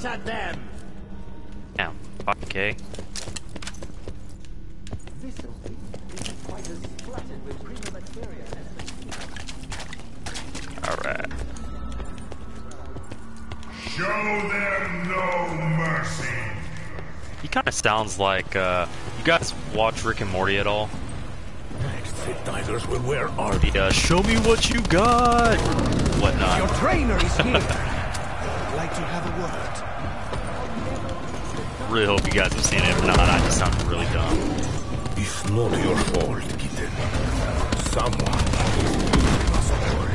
Shoot at them! Damn. Okay. Alright. Show them no mercy. He kind of sounds like, uh, you guys watch Rick and Morty at all? Fit tigers will wear our The, uh, show me what you got! Whatnot. Your trainer is here. I'd like to have a word. Really hope you guys have seen it. If not, I just sound really dumb. It's not your fault, kitten. Someone must fall.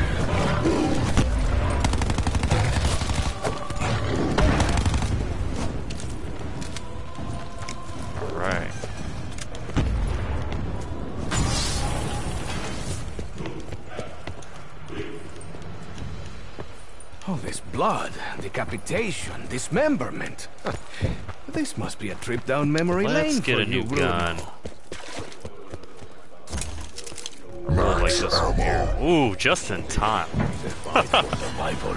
Alright. Oh, this blood, decapitation, dismemberment. this must be a trip down memory Let's lane get for a new you, Bruno. gun. Oh, like this from here. Ooh, just in time. The fight for survival.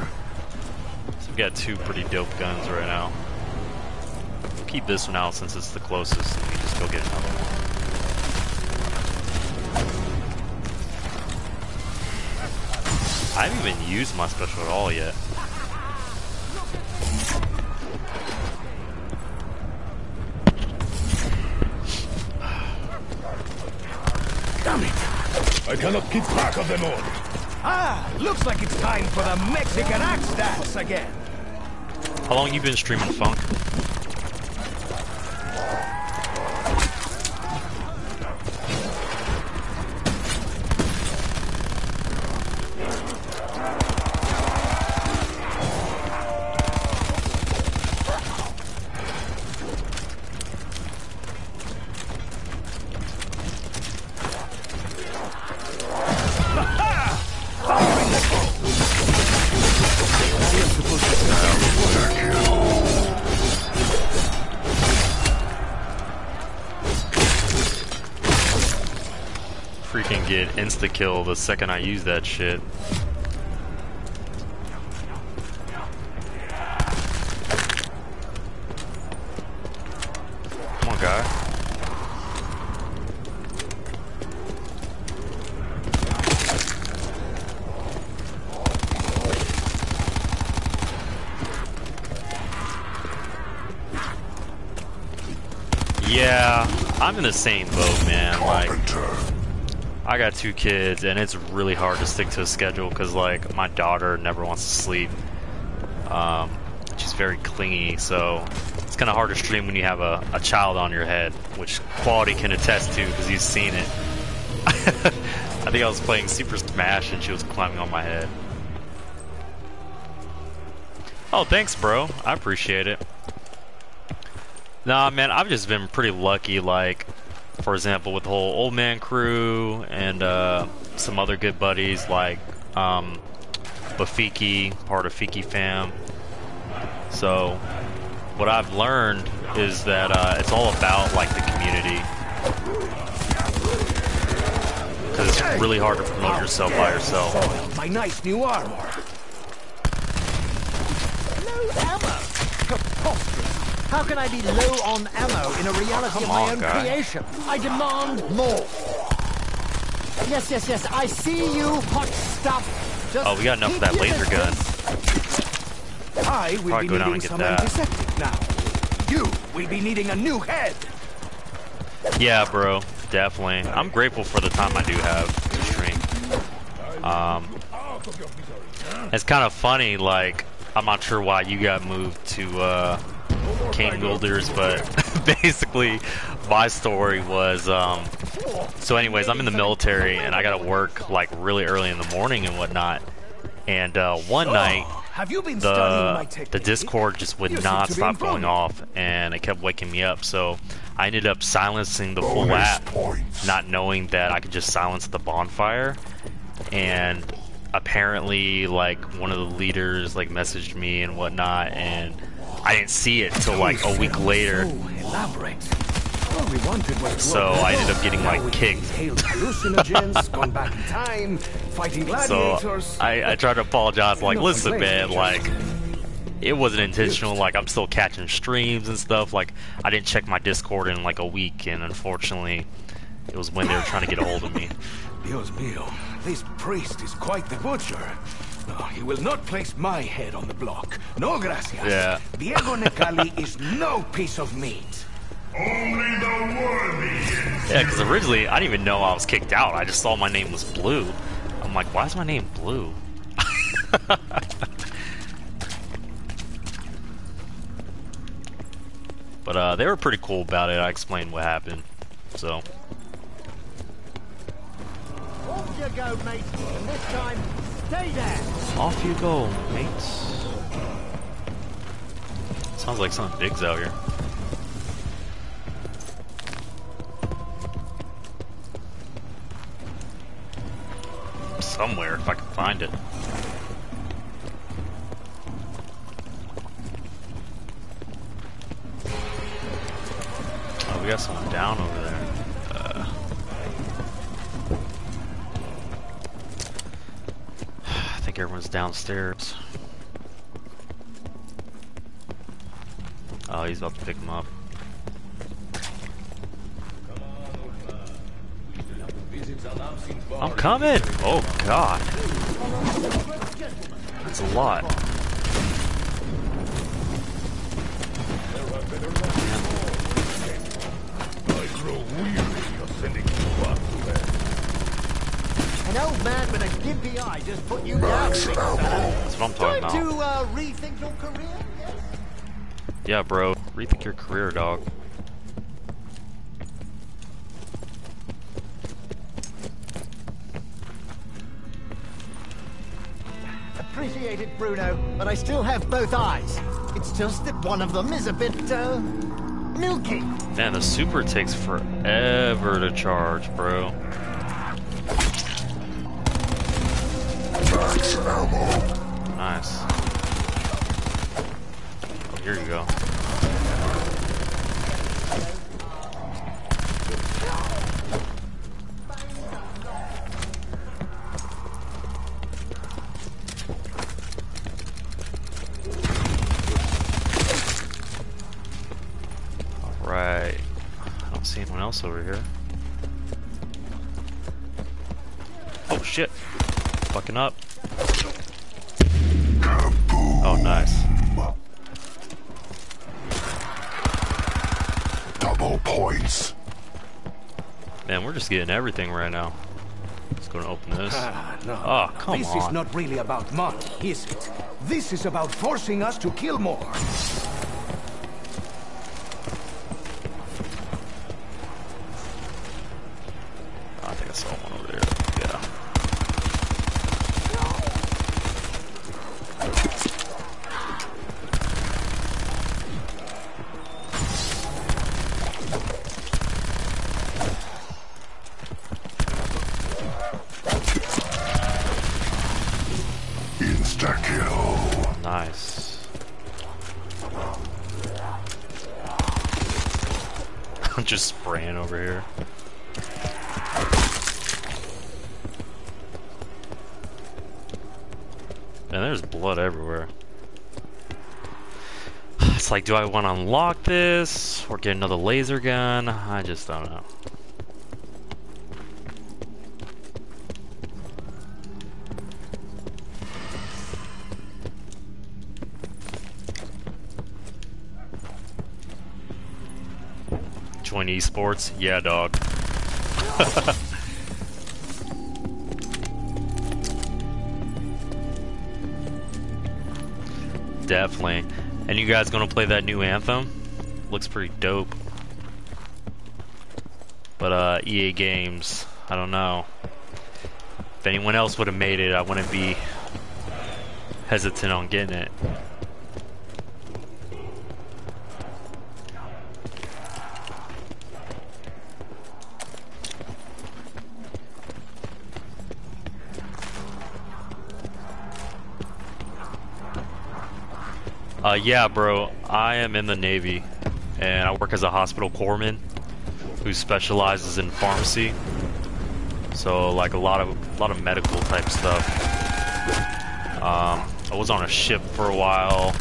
So we've got two pretty dope guns right now. We'll keep this one out since it's the closest, and we can just go get another one. I haven't even used my special at all yet. Cannot keep track of them all. Ah, looks like it's time for the Mexican axe dance again. How long you been streaming Funk? Kill the second I use that shit. Come on, guy. Yeah, I'm in the same boat, man. Like, I got two kids, and it's really hard to stick to a schedule because, like, my daughter never wants to sleep. Um, she's very clingy, so it's kind of hard to stream when you have a, a child on your head, which Quality can attest to because he's seen it. I think I was playing Super Smash and she was climbing on my head. Oh, thanks, bro. I appreciate it. Nah, man, I've just been pretty lucky. Like, for example, with the whole old man crew and uh, some other good buddies like um, Bafiki, part of Fiki fam. So, what I've learned is that uh, it's all about like the community. Because it's really hard to promote yourself by yourself. My nice new armor. No ammo! Preposterous! How can I be low on ammo in a reality of my on, own guy. creation? I demand more! Yes, yes, yes, I see you, hot stuff! Just Oh, we got enough of that laser gun. I will Probably be go down needing and get some that. now. You will be needing a new head. Yeah, bro, definitely. I'm grateful for the time I do have to stream. Um, it's kind of funny, like, I'm not sure why you got moved to uh, King Wilders, but basically, my story was um, so, anyways, I'm in the military and I gotta work like really early in the morning and whatnot. And uh, one night, Have you been studying my the the Discord just would You not stop going off, and it kept waking me up. So I ended up silencing the full Bonus app, points. not knowing that I could just silence the bonfire. And apparently, like one of the leaders like messaged me and whatnot, and I didn't see it till like a week later. So elaborate. All we wanted was to So open I ended up getting, like, kicked. Inhaled hallucinogens, gone back in time, fighting So. I, I tried to apologize, like, listen, man, like, it wasn't intentional. Like I'm still catching streams and stuff. Like I didn't check my Discord in like a week, and unfortunately, it was when they were trying to get a hold of me. Dios mío, this priest is quite the butcher. No, he will not place my head on the block. No gracias. Yeah. Diego Necalli is no piece of meat. Only the worthy Yeah, because originally I didn't even know I was kicked out. I just saw my name was Blue. I'm like, why is my name Blue? but uh, they were pretty cool about it. I explained what happened. So, Off you go, mate. And this time, stay there. off you go, mates. Sounds like something big's out here. Somewhere, if I can find it. Oh, we got someone down over there. Uh, Everyone's downstairs. Oh, he's about to pick him up. I'm coming! Oh, God. That's a lot. I grow weary of sending you up. An old man with a gimpy eye just put you down, big fella. That's what I'm talking Time about. to uh, rethink your career, yes? Yeah, bro. Rethink your career, dog. Appreciated, Bruno, but I still have both eyes. It's just that one of them is a bit, uh, milky. Man, the super takes forever to charge, bro. Nice. Oh, here you go. Alright. I don't see anyone else over here. Oh shit. Fucking up. Just getting everything right now. Let's go and open this. Ah, no. Oh, come this on. is not really about money, is it? This is about forcing us to kill more. Like, do I want to unlock this or get another laser gun? I just don't know. Join esports? Yeah, dog. Definitely. And you guys gonna play that new anthem? Looks pretty dope. But uh EA Games, I don't know. If anyone else would have made it, I wouldn't be hesitant on getting it. Uh, yeah, bro. I am in the Navy, and I work as a hospital corpsman who specializes in pharmacy. So, like a lot of a lot of medical type stuff. Um, I was on a ship for a while,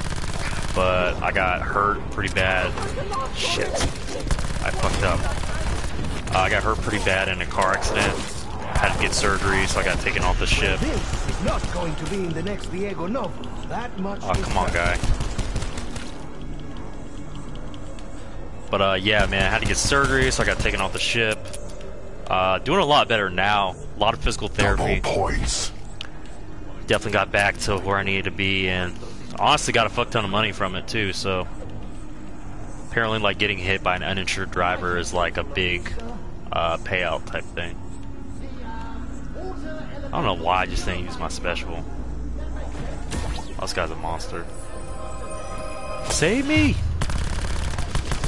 but I got hurt pretty bad. Shit. I fucked up. Uh, I got hurt pretty bad in a car accident. Had to get surgery, so I got taken off the ship. This is not going to be in the next Diego novel. That much. Oh, come on, guy. But, uh, yeah, man, I had to get surgery, so I got taken off the ship. Uh, doing a lot better now. A lot of physical Double therapy. points. Definitely got back to where I needed to be, and honestly got a fuck ton of money from it, too, so. Apparently, like, getting hit by an uninsured driver is, like, a big, uh, payout type thing. I don't know why I just didn't use my special. This guy's a monster. Save me!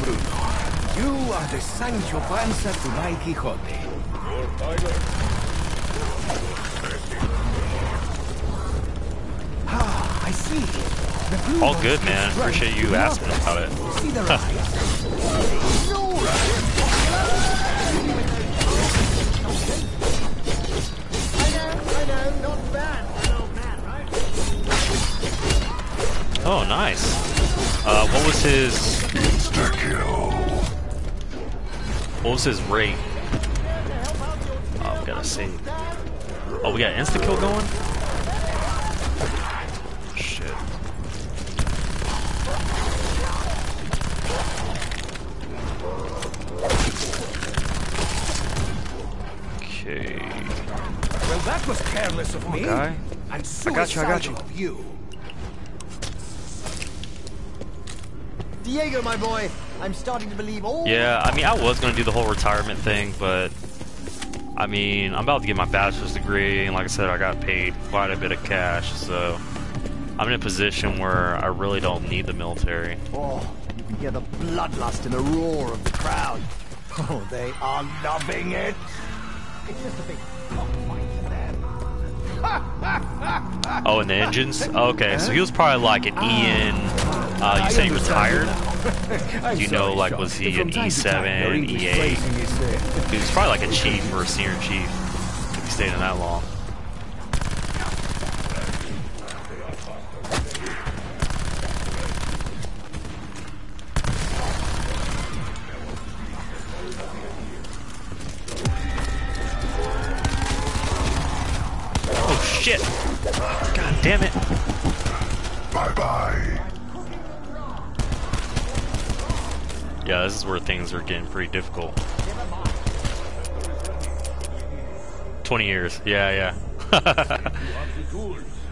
Bruno, you are the Sancho Panza to my Quixote. Ah, I see. All good, man. Appreciate you asking about it. See the riots? I know, I know, not bad for an old man, right? Oh, nice. Uh, what was his Insta kill. what was his rate? Oh, we gotta save. Oh, we got insta kill going. Shit. Okay. Well, that was careless of me. guy. And I got you, I got you. suicidal of you. Diego, my boy, I'm starting to believe all. Yeah, I mean, I was gonna do the whole retirement thing, but I mean, I'm about to get my bachelor's degree, and like I said, I got paid quite a bit of cash, so I'm in a position where I really don't need the military. Oh, you can hear the bloodlust and the roar of the crowd. Oh, they are loving it. It's just a big cockfight to them. Oh, and the engines? Okay, so he was probably like an ah. Ian. Uh, you said he retired? I'm Do you know, like, was he an time to time, E7, your English E8? phrasing uh, He was probably like a chief or a senior chief if he stayed in that long. Things are getting pretty difficult. 20 years. Yeah, yeah.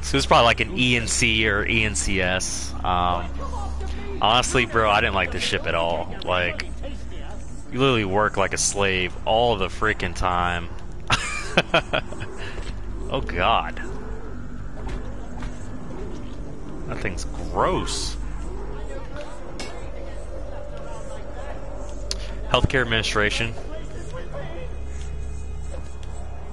so it's probably like an ENC or ENCS. Um, honestly, bro, I didn't like the ship at all. Like, you literally work like a slave all the freaking time. oh, God. That thing's gross. Healthcare administration.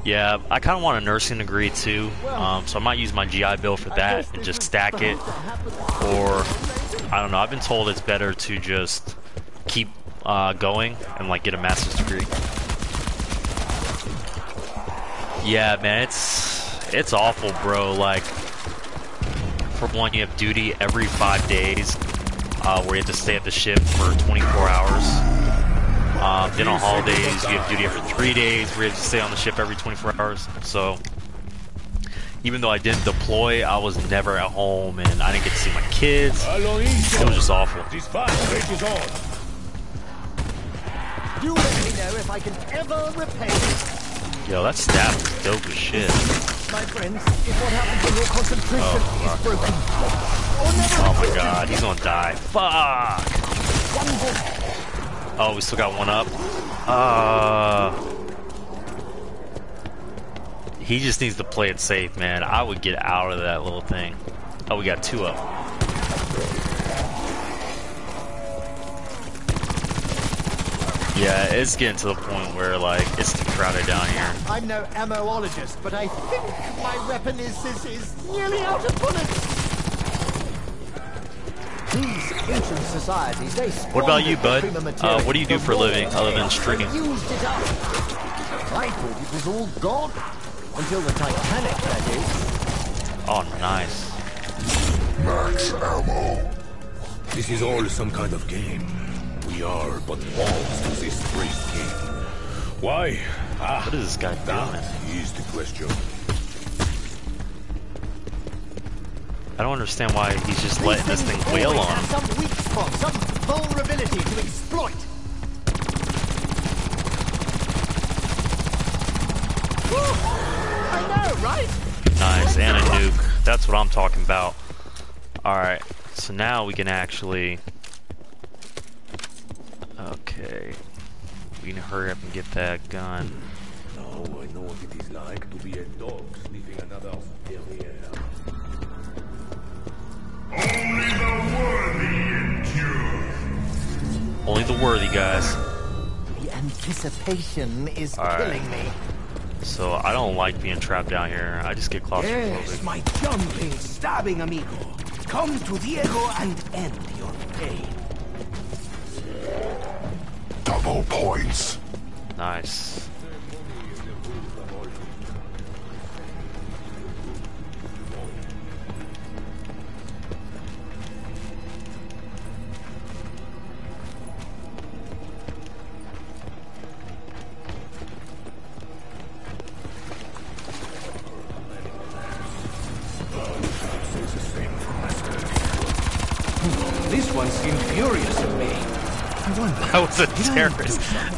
Yeah, I kind of want a nursing degree too, um, so I might use my GI Bill for that and just stack it. Or, I don't know, I've been told it's better to just keep uh, going and like get a master's degree. Yeah, man, it's it's awful, bro. Like, for one, you have duty every five days, uh, where you have to stay at the ship for 24 hours. Um, then on holidays, you have duty every three days, We you have to stay on the ship every 24 hours. So, even though I didn't deploy, I was never at home, and I didn't get to see my kids. It was just awful. This fast break is on. Do let me know if I can ever repay. Yo, that staff is dope as shit. My friends, if what happens when your concentration Oh, is broken, Oh my god, he's gonna die. Fuck! Oh, we still got one up. Uh, he just needs to play it safe, man. I would get out of that little thing. Oh, we got two up. Yeah, it's getting to the point where like it's too crowded down here. I'm no ammoologist, but I think my weapon is, is, is nearly out of bullets. These ancient societies, they What about you, bud? Uh, what do you do for a living other than and streaming? Used it up. I thought it was all gone until the Titanic, that is. Oh, nice. Max ammo. This is all some kind of game. We are but pawns to this great king. Why? Ah, What is this guy doing? that is the question. I don't understand why he's just letting this thing These wail on him. some weak spot, some vulnerability to exploit. Woo! I know, right? Nice, and a nuke. That's what I'm talking about. Alright, so now we can actually... Okay. We can hurry up and get that gun. Now I know what it is like to be a dog sniffing another derriere. Only the worthy endure. Only the worthy, guys. The anticipation is All right. killing me. So I don't like being trapped down here. I just get claustrophobic. Yes, my jumping, stabbing amigo. Come to Diego and end your pain. Double points. Nice. Life?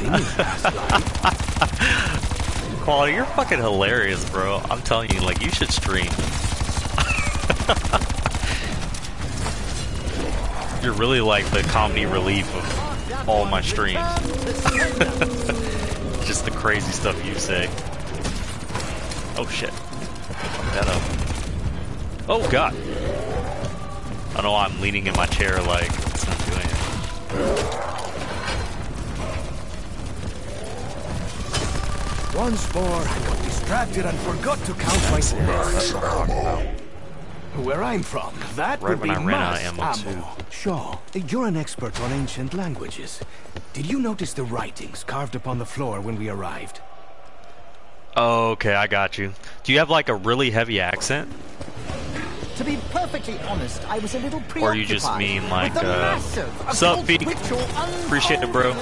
Quality, you're fucking hilarious, bro. I'm telling you, like, you should stream. you're really like the comedy relief of all my streams. Just the crazy stuff you say. Oh shit. Fuck that up. Oh god. I know I'm leaning in my chair like it's not doing it. Once more, I got distracted and forgot to count my That's what I'm talking about. Where I'm from, that Right would when be I ran mass ammo, too. Shaw, you're an expert on ancient languages. Did you notice the writings carved upon the floor when we arrived? Oh, okay, I got you. Do you have like a really heavy accent? To be perfectly honest, I was a little preoccupied. Or you just mean like, uh, sup, Pete? Appreciate it, bro.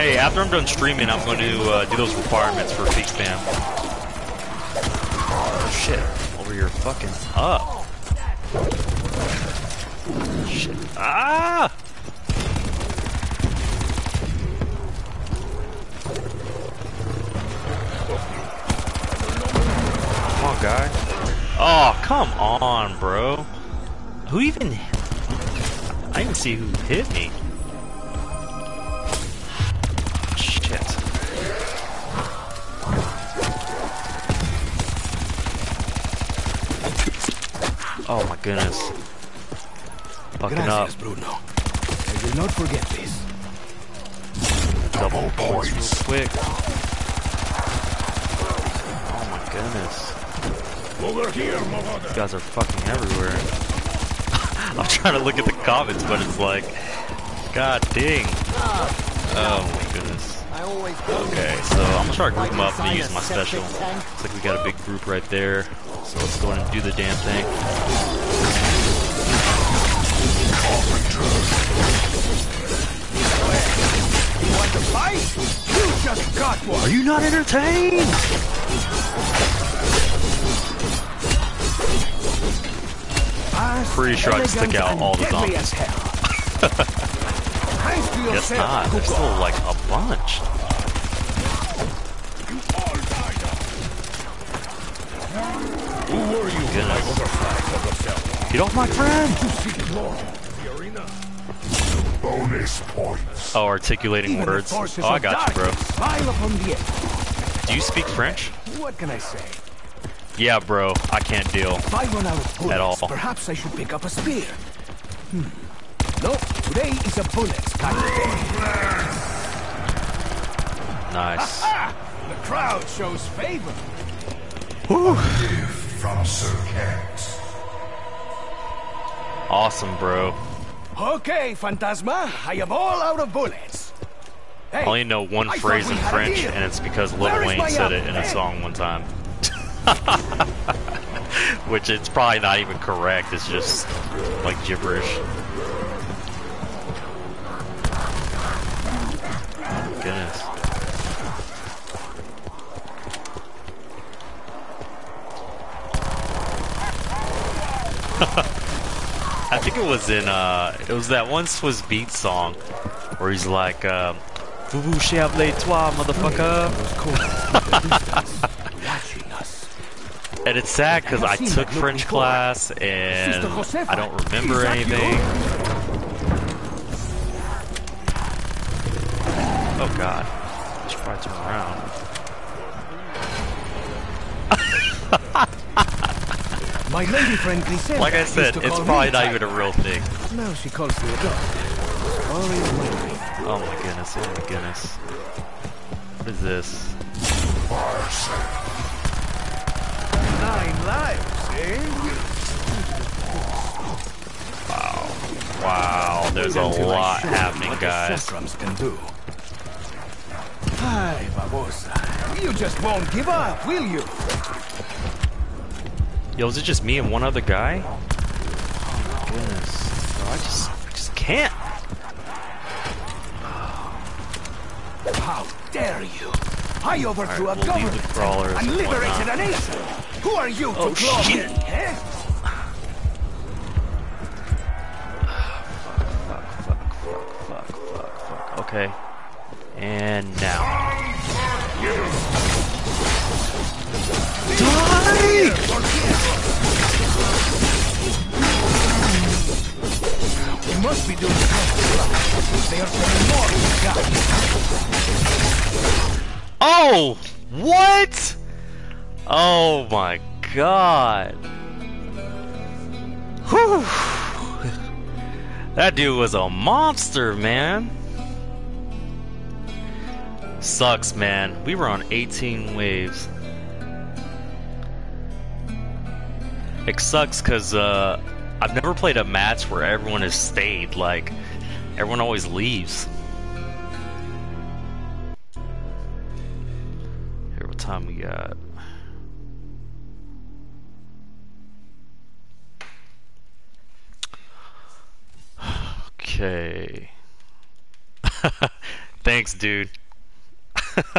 Hey, after I'm done streaming, I'm going to uh, do those requirements for Feet Spam. Oh, shit. Over here fucking up. Shit. Ah! Come on, guy. Oh, come on, bro. Who even... I didn't see who hit me. Oh my goodness. Fucking up. Gracias, Bruno. I will not forget this. Double points real quick. Oh my goodness. Over here, Mavada. You guys are fucking everywhere. I'm trying to look at the comments, but it's like, god dang. Oh my goodness. Okay, so I'm gonna try to group them up and use my special. Looks like we got a big group right there. So let's go ahead and do the damn thing. You want to fight? You just got one. Are you not entertained? Pretty sure I took out all the zombies. as hell. Thanks to Guess not. There's still like a bunch. You all died. Who were you? Goodness. I oversight of yourself. Get off my friend! To seek glory the arena. Bonus points. Oh, articulating Even words. Oh, I got you, bro. Smile upon the. Do you speak French? What can I say? Yeah, bro. I can't deal. If I run out of bullets, all. perhaps I should pick up a spear. Hmm. No, today is a bullets kind of day. Nice. Ah! The crowd shows favor. From Sir Kent. Awesome, bro. Okay, Fantasma, I am all out of bullets. Hey, I only know one I phrase in we had a French, and it's because Lil Where is Wayne said it in a song one time. Which it's probably not even correct. It's just like gibberish. I think it was in uh it was that one Swiss Beat song where he's like uh Vous vous chiablez toi motherfucker And it's sad because I took French class and I don't remember anything. Oh god. I should probably turn around. My lady friend Griselda Like I said, it's probably not even a real thing. Now she calls me a dog. Story of my life. Oh my goodness, oh my goodness. What is this? Nine lives, eh? Wow, there's a lot happening, guys. Can do. Hi, Babosa. You just won't give up, will you? Yo, is it just me and one other guy? Oh my goodness. Bro, I just, I just can't. How dare you? I overthrew Alright, a we'll leave government and liberated whatnot. a nation. Who are you Oh, to claw shit. me? Eh? Fuck, fuck, fuck, fuck, fuck, fuck. Okay. And now. Must be doing something. They are more guys. Oh! What? Oh my god. Whew. That dude was a monster, man. Sucks, man. We were on 18 waves. It sucks because uh, I've never played a match where everyone has stayed. Like, everyone always leaves. Here, what time we got? Okay. Thanks, dude.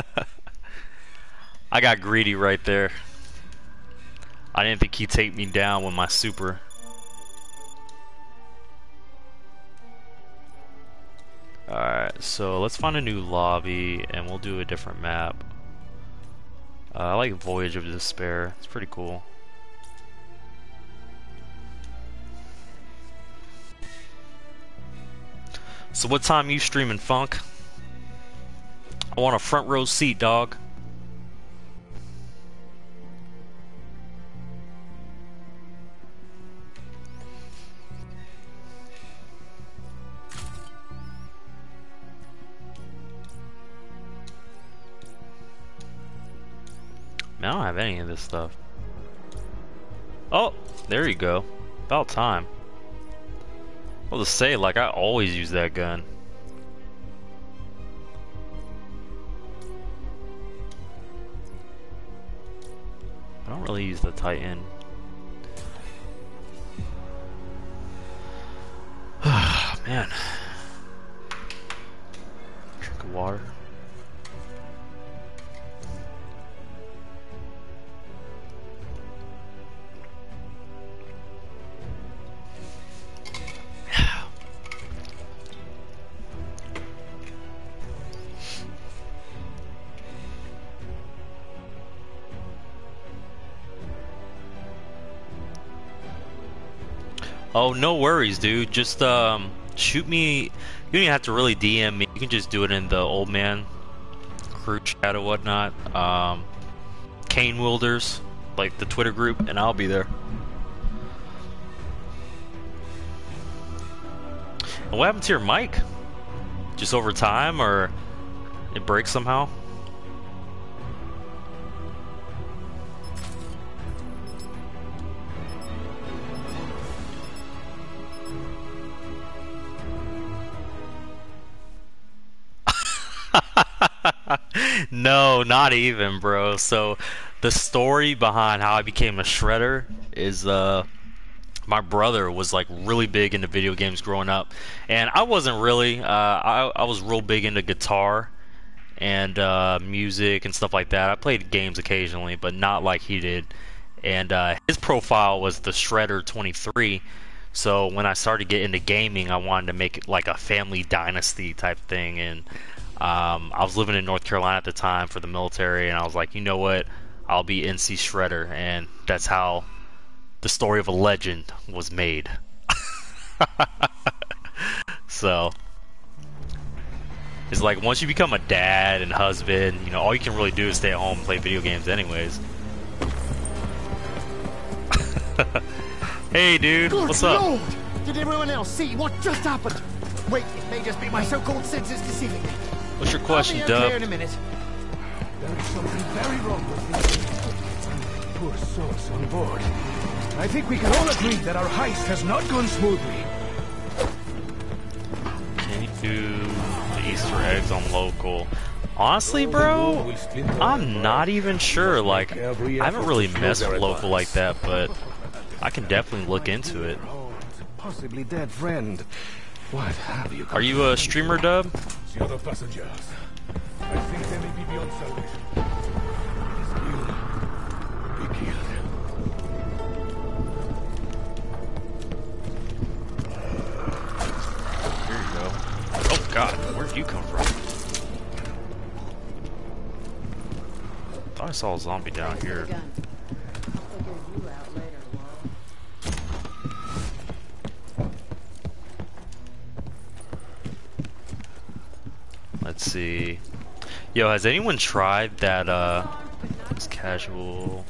I got greedy right there. I didn't think he'd take me down with my super. Alright, so let's find a new lobby and we'll do a different map. Uh, I like Voyage of Despair. It's pretty cool. So what time you streaming, Funk? I want a front row seat, dog. Man, I don't have any of this stuff. Oh, there you go. About time. Well, to say, like, I always use that gun. I don't really use the Titan. Man. Drink of water. Oh, no worries, dude. Just um, shoot me. You don't even have to really DM me. You can just do it in the old man crew chat or whatnot. Um, Kane Wilders, like the Twitter group, and I'll be there. And what happened to your mic? Just over time, or it breaks somehow? No, not even, bro. So the story behind how I became a shredder is uh my brother was like really big into video games growing up, and I wasn't really. Uh, I I was real big into guitar and uh, music and stuff like that. I played games occasionally, but not like he did. And uh, his profile was the Shredder 23. So when I started getting into gaming, I wanted to make it like a family dynasty type thing. And um, I was living in North Carolina at the time for the military, and I was like, you know what? I'll be NC Shredder, and that's how the story of a legend was made. so it's like once you become a dad and husband, you know, all you can really do is stay at home and play video games anyways. hey dude, Good what's up? Lord! Did everyone else see what just happened? Wait, it may just be my so-called senses deceiving me. What's your question, I'll be Dub? in a minute. There is something very wrong with these. Poor souls on board. I think we can all agree that our heist has not gone smoothly. Can you do the Easter eggs on local? Honestly, bro, I'm not even sure. Like, I haven't really messed with local like that, but I can definitely look into it. Oh, possibly dead friend. What have you? Are you a streamer, Dub? The other passengers. I think they may be beyond salvation. Be killed. Here you go. Oh god, where'd you come from? Thought I saw a zombie down here. Let's see. Yo, has anyone tried that, uh, it's casual.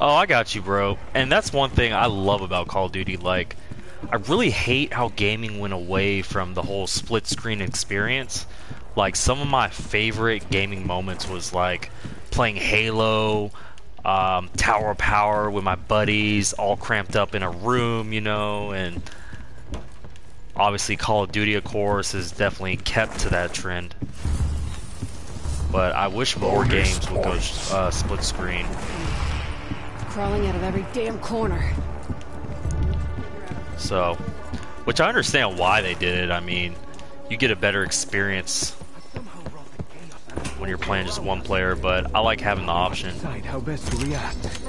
Oh, I got you, bro. And that's one thing I love about Call of Duty. Like, I really hate how gaming went away from the whole split screen experience. Like, some of my favorite gaming moments was like playing Halo, um, Tower Power with my buddies, all cramped up in a room, you know, and obviously Call of Duty, of course, has definitely kept to that trend. But I wish more games would go uh, split screen. Crawling out of every damn corner. So, which I understand why they did it. I mean, you get a better experience when you're playing just one player, but I like having the option. Decide how best to react.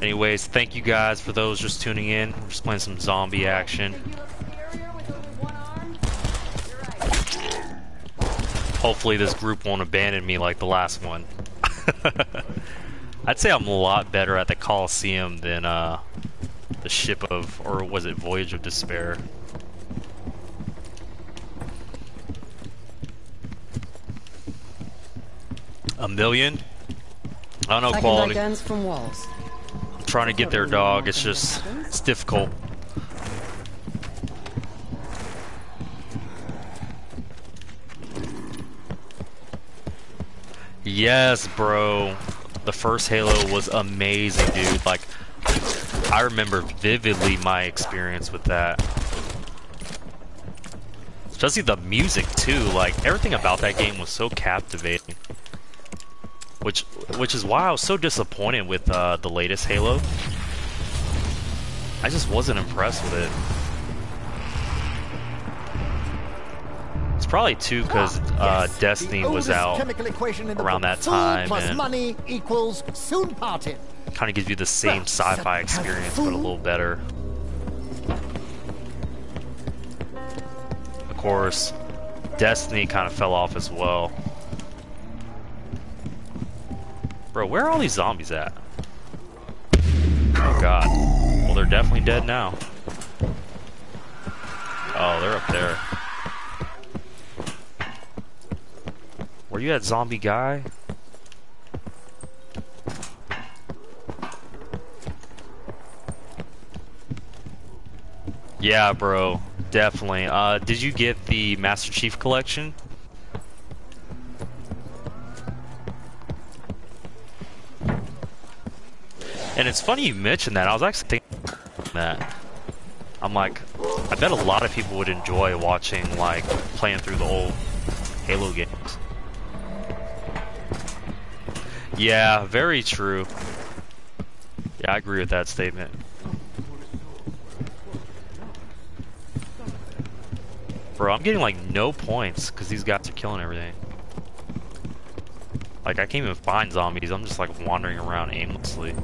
Anyways, thank you guys for those just tuning in. We're just playing some zombie action. Hopefully this group won't abandon me like the last one. I'd say I'm a lot better at the Coliseum than uh, the ship of, or was it Voyage of Despair? A million? I don't know quality. guns from walls. Trying to get their dog. It's just it's difficult. Yes, bro. The first Halo was amazing, dude. Like I remember vividly my experience with that. Especially the music too. Like everything about that game was so captivating. Which which is why I was so disappointed with uh, the latest Halo. I just wasn't impressed with it. It's probably too because uh, Yes, Destiny was out, chemical equation in the around that time, plus and- money equals soon parted. kind of gives you the same sci-fi experience, but a little better. Of course, Destiny kind of fell off as well. Bro, where are all these zombies at? Oh god. Well, they're definitely dead now. Oh, they're up there. Were you that zombie guy? Yeah, bro, definitely. Uh, did you get the Master Chief Collection? And it's funny you mentioned that. I was actually thinking that. I'm like, I bet a lot of people would enjoy watching, like, playing through the old Halo games. Yeah, very true. Yeah, I agree with that statement. Bro, I'm getting like no points because these guys are killing everything. Like, I can't even find zombies, I'm just like wandering around aimlessly.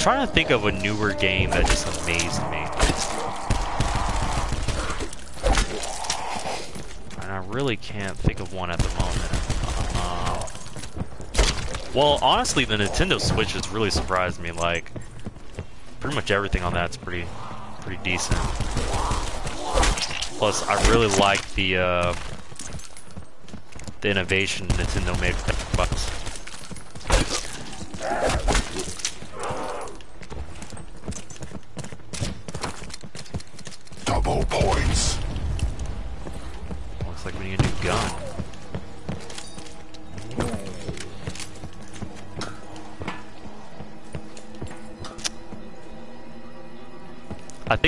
Trying to think of a newer game that just amazed me. And I really can't think of one at the moment. Uh, well, honestly, the Nintendo Switch has really surprised me. Like, pretty much everything on that's pretty, pretty decent. Plus, I really like the uh, the innovation Nintendo made with Xbox.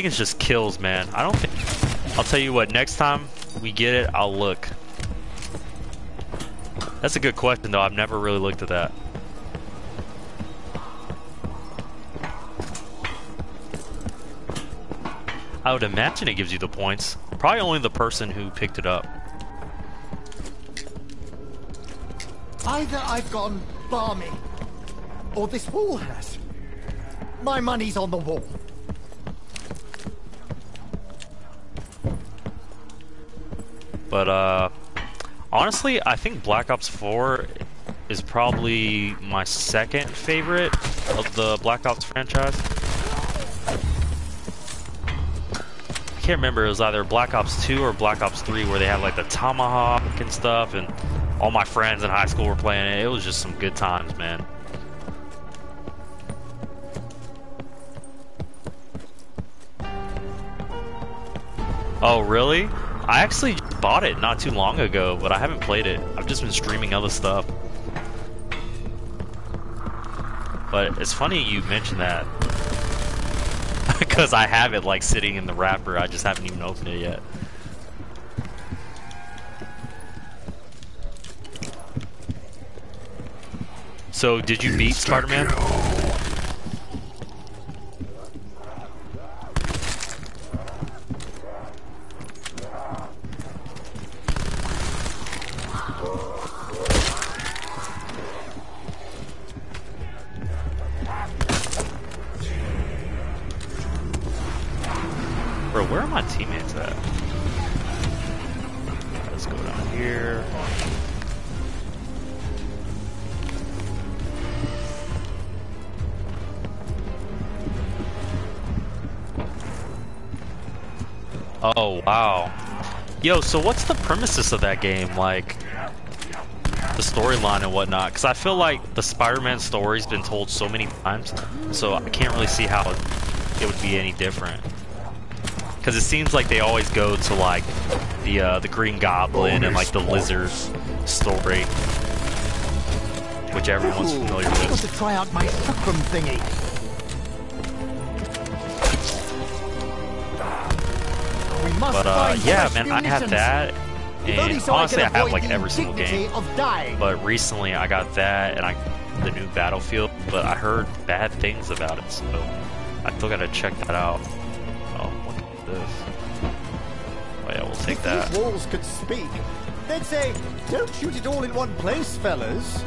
Think it's just kills, man. I don't think... I'll tell you what, next time we get it, I'll look. That's a good question, though. I've never really looked at that. I would imagine it gives you the points. Probably only the person who picked it up. Either I've gone balmy, or this wall has. My money's on the wall. But uh, honestly, I think Black Ops 4 is probably my second favorite of the Black Ops franchise. I can't remember, it was either Black Ops 2 or Black Ops 3 where they had like the Tomahawk and stuff, and all my friends in high school were playing it. It was just some good times, man. Oh, really? I actually bought it not too long ago, but I haven't played it. I've just been streaming other stuff. But it's funny you mentioned that. Because I have it like sitting in the wrapper, I just haven't even opened it yet. So, did you beat Spider-Man? Yo, so what's the premises of that game? Like, the storyline and whatnot? Because I feel like the Spider-Man story's been told so many times, so I can't really see how it would be any different. Because it seems like they always go to like the uh, the Green Goblin and like the Lizard story, which everyone's familiar I want with. to try out my fulcrum thingy. But uh, yeah, man, I have that, and so honestly, I have like every single game. But recently, I got that and I the new Battlefield, but I heard bad things about it, so I still gotta check that out. Oh, look at this. Oh yeah, we'll take if that. these walls could speak, they'd say, "Don't shoot it all in one place, fellas."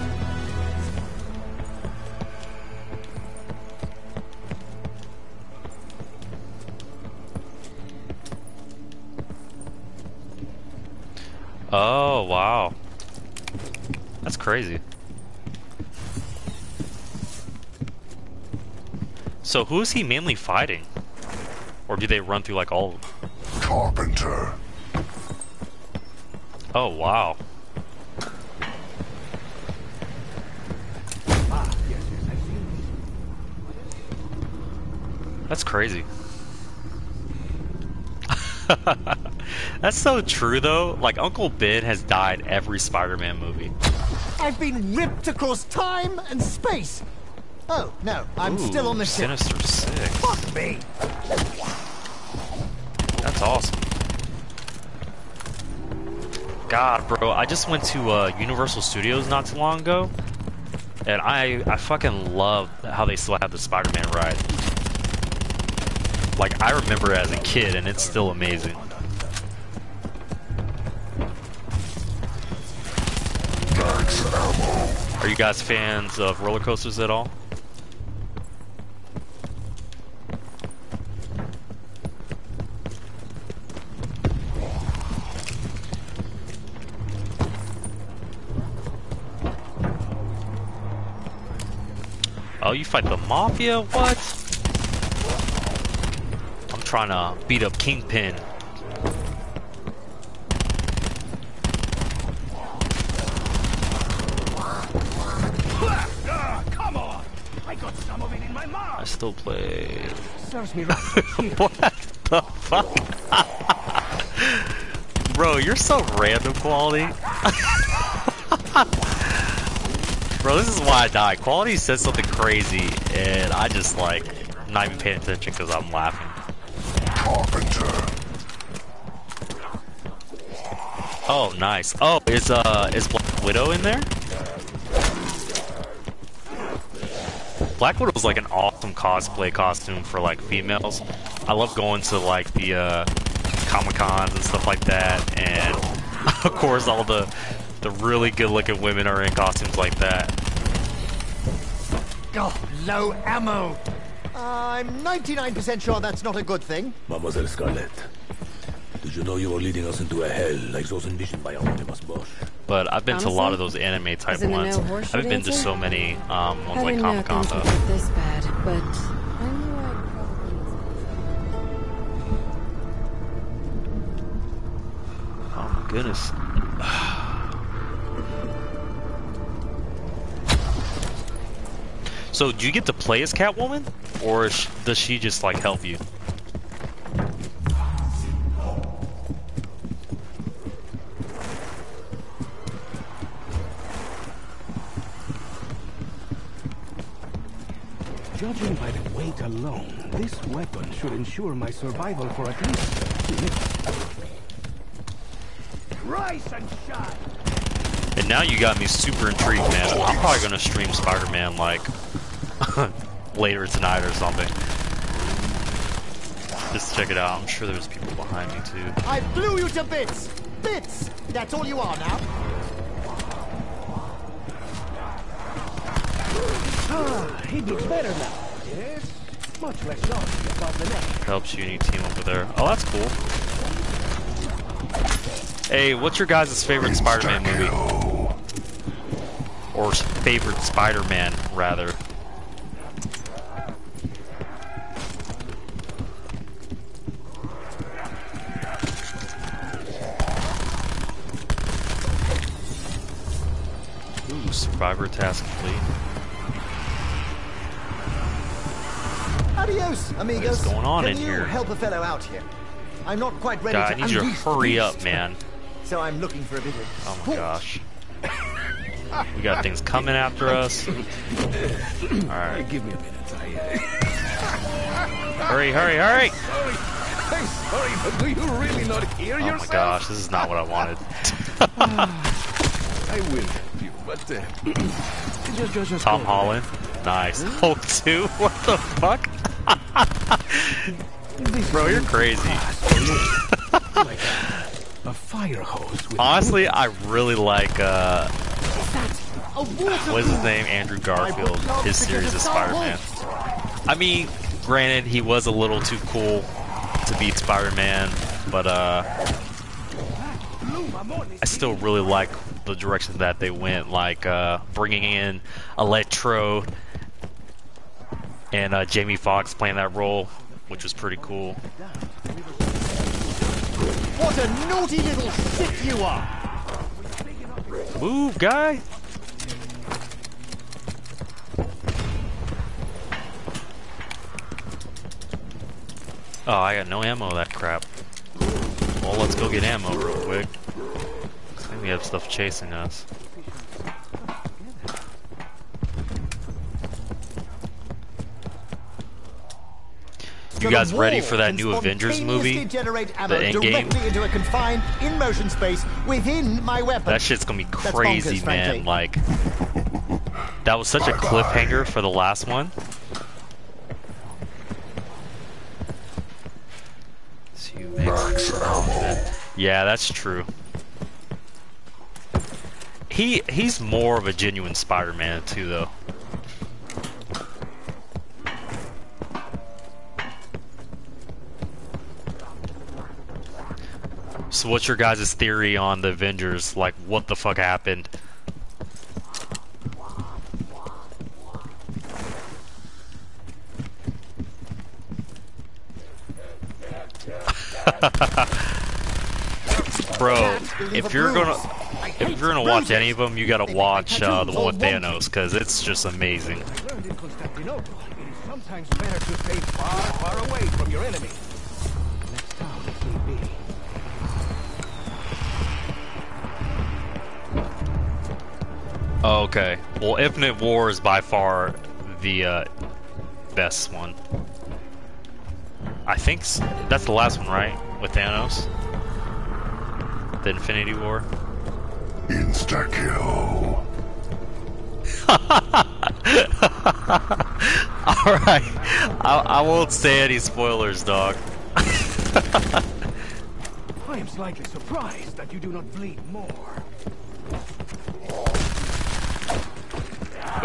Wow, that's crazy. So who is he mainly fighting? Or do they run through like all? Carpenter. Oh wow. That's crazy. That's so true though. Like Uncle Ben has died every Spider-Man movie. I've been ripped across time and space. Oh, no, I'm Ooh, still on the ship. Sinister Six. Fuck me! That's awesome. God, bro, I just went to uh, Universal Studios not too long ago, and I I fucking love how they still have the Spider-Man ride. Like I remember it as a kid, and it's still amazing. You guys fans of roller coasters at all? Oh, you fight the Mafia? What? I'm trying to beat up Kingpin. Ah, come on! I got some of it in my I mouth! still me right what the fuck? Bro, you're so random quality. Bro, this is why I die. Quality says something crazy, and I just like not even paying attention because I'm laughing. Carpenter. Oh, nice. Oh, is uh is Black Widow in there? Black Widow is like an awesome cosplay costume for like females. I love going to like the uh, Comic Cons and stuff like that, and of course all the the really good looking women are in costumes like that. Oh, low ammo! I'm 99% sure that's not a good thing. Mademoiselle Scarlett, did you know you were leading us into a hell like those envisioned by Hieronymus Bosch? But I've been to a lot of those anime type ones. no I horseshoe haven't been to so many um, ones I like didn't Comic Con though. this bad, but I knew I'd probably. Oh my goodness. So, do you get to play as Catwoman, or is does she just like help you? Judging by the weight alone, this weapon should ensure my survival for at least two minutes. Rise and shine! And now you got me super intrigued, man. I'm probably gonna stream Spider-Man like later tonight or something. Just check it out. I'm sure there's people behind me too. I blew you to bits! Bits! That's all you are now. Ah, he looks better now. Much less naughty about the. Helps team over there. Oh, that's cool. Hey, what's your guys' favorite Spider-Man movie? Or favorite Spider-Man, rather? Survivor Task amigos. What's going on Can in you here? help a fellow out here? I'm not quite ready God, I to need you to hurry up, man. So I'm looking for a bit of Oh my gosh. We got things coming after us. Alright. Give me a minute. I, Hurry, hurry, hurry! uh, I'm sorry, but do you really not hear Oh my gosh, this is not what I wanted. I will help you, but uh, just, just, just Tom Holland. Nice. Hulk 2? What the fuck? This Bro, you're crazy. like a, a fire hose Honestly, I really like, uh, A what's his name? Andrew Garfield. His series of Spider-Man. I mean, granted, he was a little too cool to beat Spider-Man, but, uh, I still really like the direction that they went, like uh, bringing in Electro and uh, Jamie Foxx playing that role, which was pretty cool. What a naughty little shit you are! Move, guy! Oh, I got no ammo that crap. Well, let's go get ammo real quick. I think we have stuff chasing us. You guys ready for that new Avengers movie? The Endgame? into a confined, in-motion space within my weapon. That shit's gonna be crazy, bonkers, man. frankly. Like, that was such a cliffhanger for the last one. So Max ammo. Yeah, that's true. He he's more of a genuine Spider-Man too, though. What's your guys' theory on the Avengers? Like, what the fuck happened? Bro, if you're gonna if you're gonna watch any of them, you gotta watch uh, the one with Thanos because it's just amazing. Sometimes better to stay far, far away from your enemy. Okay. Well, Infinite War is by far the uh, best one. I think s- that's the last one, right? With Thanos, the Infinity War. Insta kill. All right, I, I won't say any spoilers, dog. I am slightly surprised that you do not bleed more.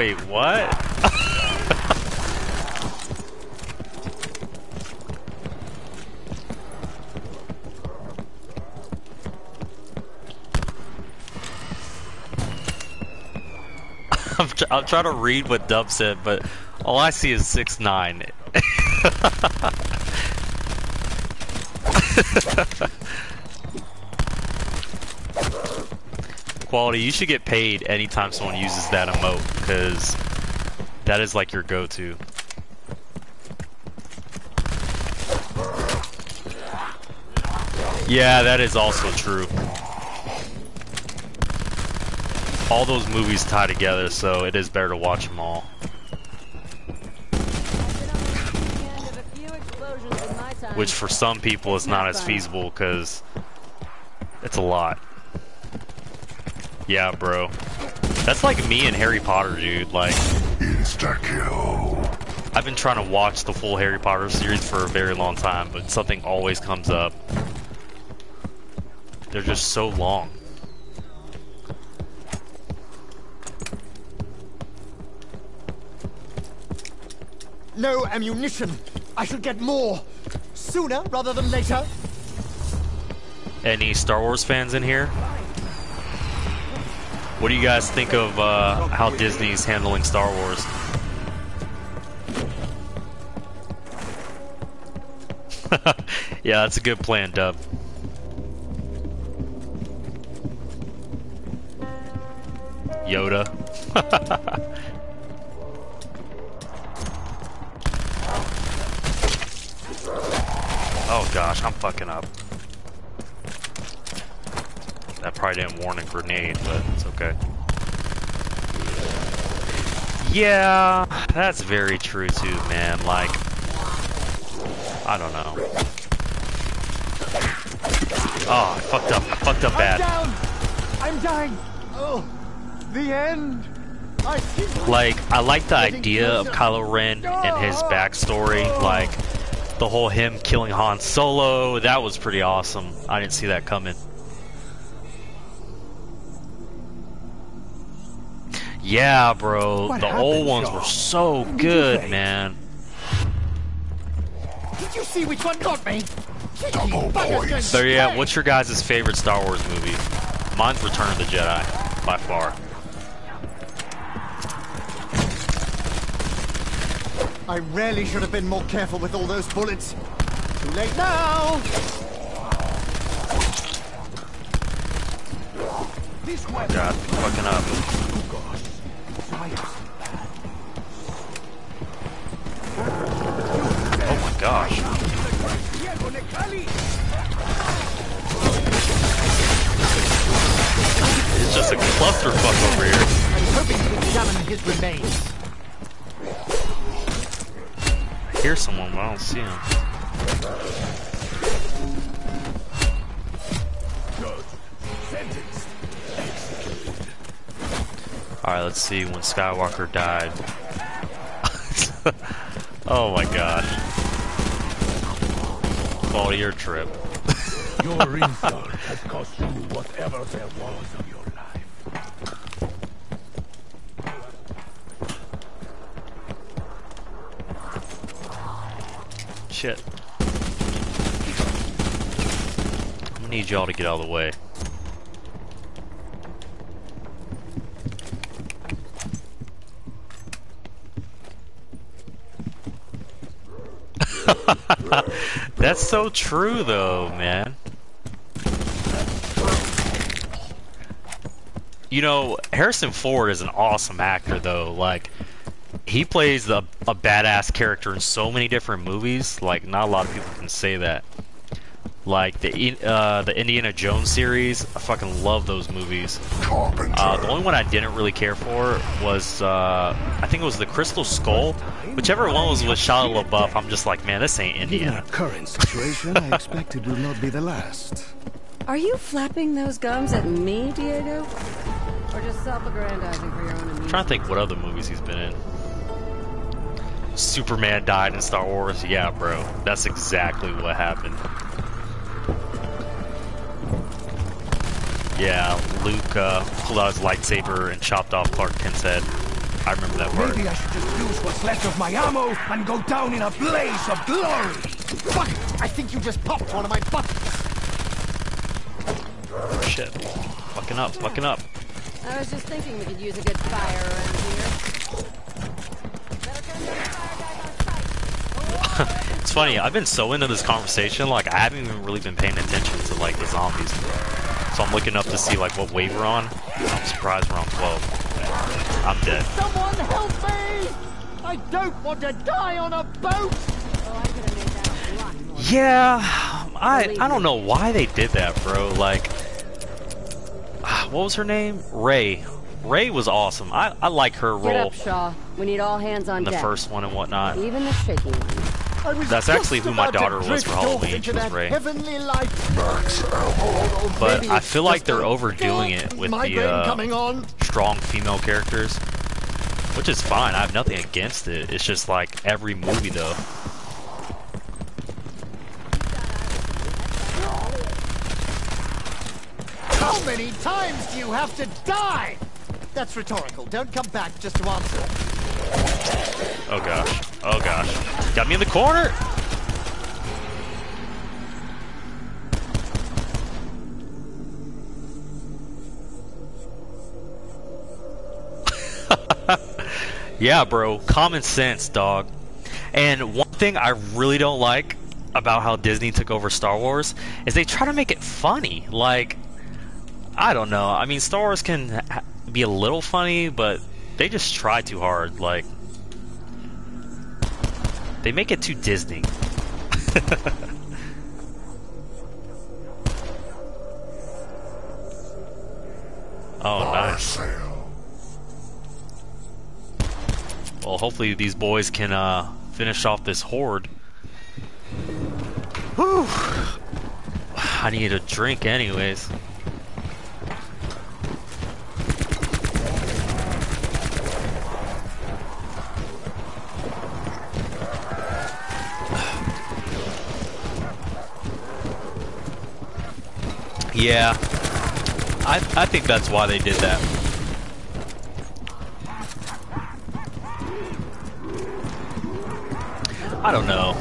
Wait, what? I'm, tr I'm trying to read what Dub said, but all I see is six nine. Quality, you should get paid anytime someone uses that emote, because that is like your go-to. Yeah, that is also true. All those movies tie together, so it is better to watch them all. Which for some people is not as feasible because it's a lot. Yeah, bro. That's like me and Harry Potter, dude. Like, Insta kill. I've been trying to watch the full Harry Potter series for a very long time, but something always comes up. They're just so long. No ammunition. I should get more. Sooner rather than later. Any Star Wars fans in here? What do you guys think of uh, how Disney's handling Star Wars? yeah, that's a good plan, Dub. Yoda. oh gosh, I'm fucking up. That probably didn't warn a grenade, but it's okay. Yeah, that's very true too, man. Like, I don't know. Oh, I fucked up. I fucked up bad. I'm. I'm dying. Oh, the end. I see. Like, I like the idea of Kylo Ren and his backstory. Oh. Like, the whole him killing Han Solo. That was pretty awesome. I didn't see that coming. Yeah, bro. What the happened, old ones Shaw? were so did good, man. Did you see which one got me? Double points. So yeah, what's your guys' favorite Star Wars movie? Mine's Return of the Jedi, by far. I really should have been more careful with all those bullets. Too late now. This weapon God, fucking up. See him. Alright, let's see when Skywalker died. oh my gosh. Fall your trip. Your insult has cost you whatever there was of your life. Shit. I'm gonna need y'all to get out of the way. That's so true though, man. You know, Harrison Ford is an awesome actor though. Like he plays a, a badass character in so many different movies. Like not a lot of people can say that. Like the uh, the Indiana Jones series, I fucking love those movies. Uh, the only one I didn't really care for was uh, I think it was the Crystal Skull. Whichever one was with Shia LaBeouf, I'm just like, man, this ain't Given Indiana. our current situation, I expect it will not be the last. Are you flapping those gums at me, Diego? Or just self-aggrandizing for your own amusement? trying to think what other movies he's been in. Superman died in Star Wars. Yeah, bro, that's exactly what happened. Yeah, Luke uh, pulled out his lightsaber and chopped off Clark Kent's head. I remember that part. Maybe I should just use what's left of my ammo and go down in a blaze of glory. Fuck! I think you just popped one of my buttons. Shit. Fucking up, fucking up. I was just thinking we could use a good fire around here. Better turn those fire guys on sight. It's funny, I've been so into this conversation, like I haven't even really been paying attention to like the zombies. So I'm looking up to see like what wave we're on. I'm surprised we're on 12. I'm dead. Someone help me! I don't want to die on a boat! Oh, I could have made that a lot more. Yeah, I I don't know why they did that, bro. Like, what was her name? Rey. Rey was awesome. I I like her role. Get role up, Shaw. We need all hands on in the deck. first one and whatnot. Even the shaky one. That's actually who my daughter was drift for Halloween. into She was Rey. Heavenly light. But I feel like they're overdoing it with the uh, strong female characters, which is fine. I have nothing against it. It's just like every movie though. How many times do you have to die? That's rhetorical. Don't come back just to answer. Oh gosh. Oh gosh. Got me in the corner. yeah, bro. Common sense, dog. And one thing I really don't like about how Disney took over Star Wars is they try to make it funny. Like, I don't know. I mean, Star Wars can be a little funny, but they just try too hard. Like, they make it too Disney. oh, nice. Well, hopefully these boys can uh, finish off this horde. Whew. I need a drink, anyways. Yeah, I I think that's why they did that. I don't know.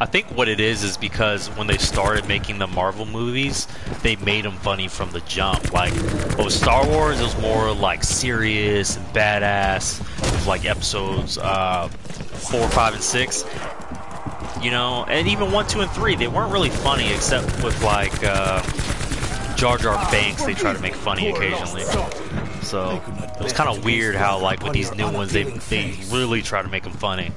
I think what it is is because when they started making the Marvel movies, they made them funny from the jump. Like, oh, Star Wars was more like serious and badass. It was like episodes uh, four, five, and six. You know, and even one, two, and three, they weren't really funny except with like uh, Jar Jar Binks. They try to make funny occasionally. So it was kind of weird how like with these new ones, they they really try to make them funny.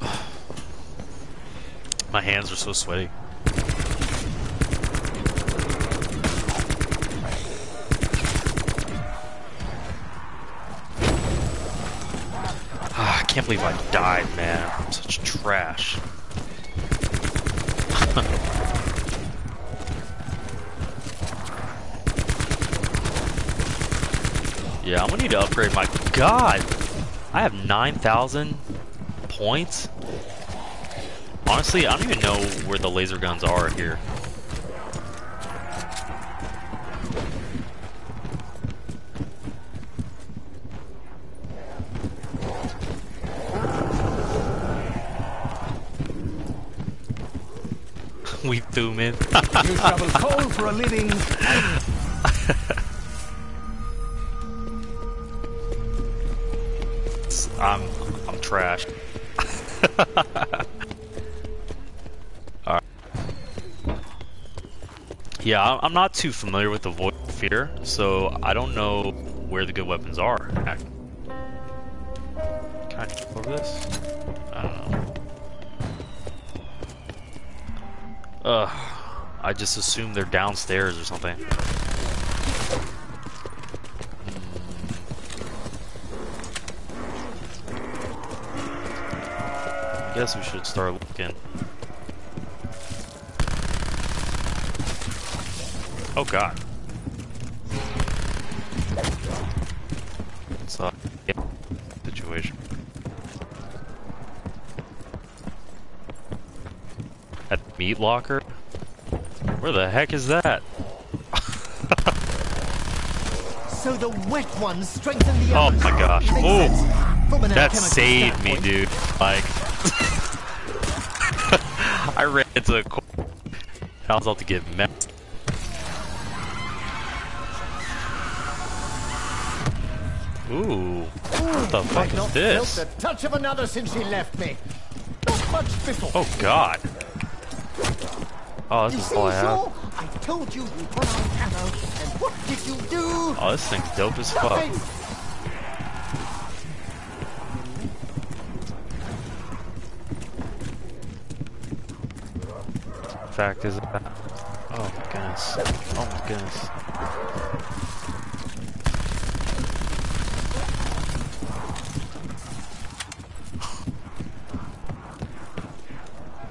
My hands are so sweaty. Can't believe I died, man. I'm such trash. yeah, I'm gonna need to upgrade my. God! I have 9,000 points? Honestly, I don't even know where the laser guns are here. You travel coal for a living. I'm I'm trash. Alright. Yeah, I'm not too familiar with the Void Fear, so I don't know where the good weapons are. Can I jump over this? I don't know. Ugh. I just assume they're downstairs or something. I guess we should start looking. Oh god. It's a situation. At the meat locker? Where the heck is that? So the wet ones strengthen the Oh others. my gosh. Oh, sense. From an that saved me, dude. Like, I ran into a corner. I was about to get messed. Ooh, what the fuck I've is this? the touch of another since she left me. Not much before. Oh god. Oh, you this is see, all I have. Saul? I told you put on ammo, and what did you do? Oh, this thing's dope as fuck. Nothing. fact is that. Oh my goodness. Oh my goodness.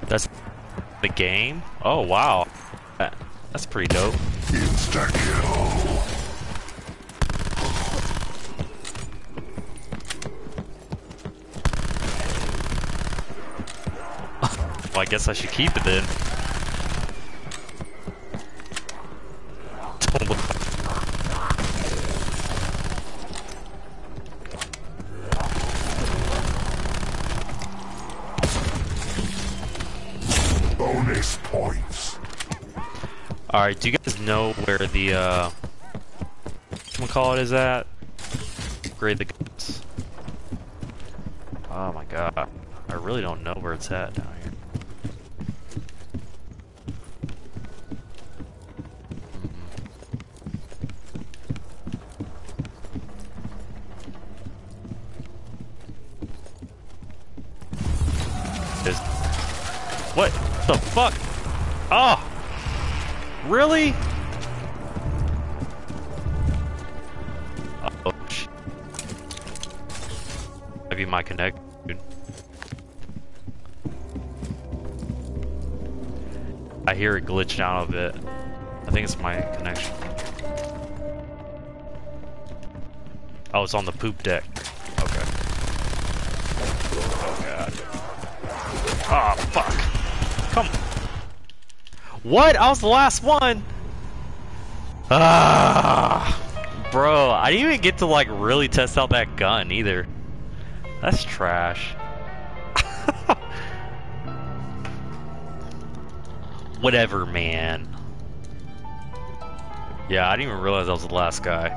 That's the game? Oh wow. That, that's pretty dope. Insta kill. Well, I guess I should keep it then. Alright, do you guys know where the, uh... call it is at? Grade the guns. Oh my god. I really don't know where it's at down hear it glitched out a bit. I think it's my connection. Oh, it's on the poop deck. Okay. Oh god. Oh fuck. Come. What? I was the last one. Ah, bro. I didn't even get to like really test out that gun either. That's trash. Whatever, man. Yeah, I didn't even realize I was the last guy.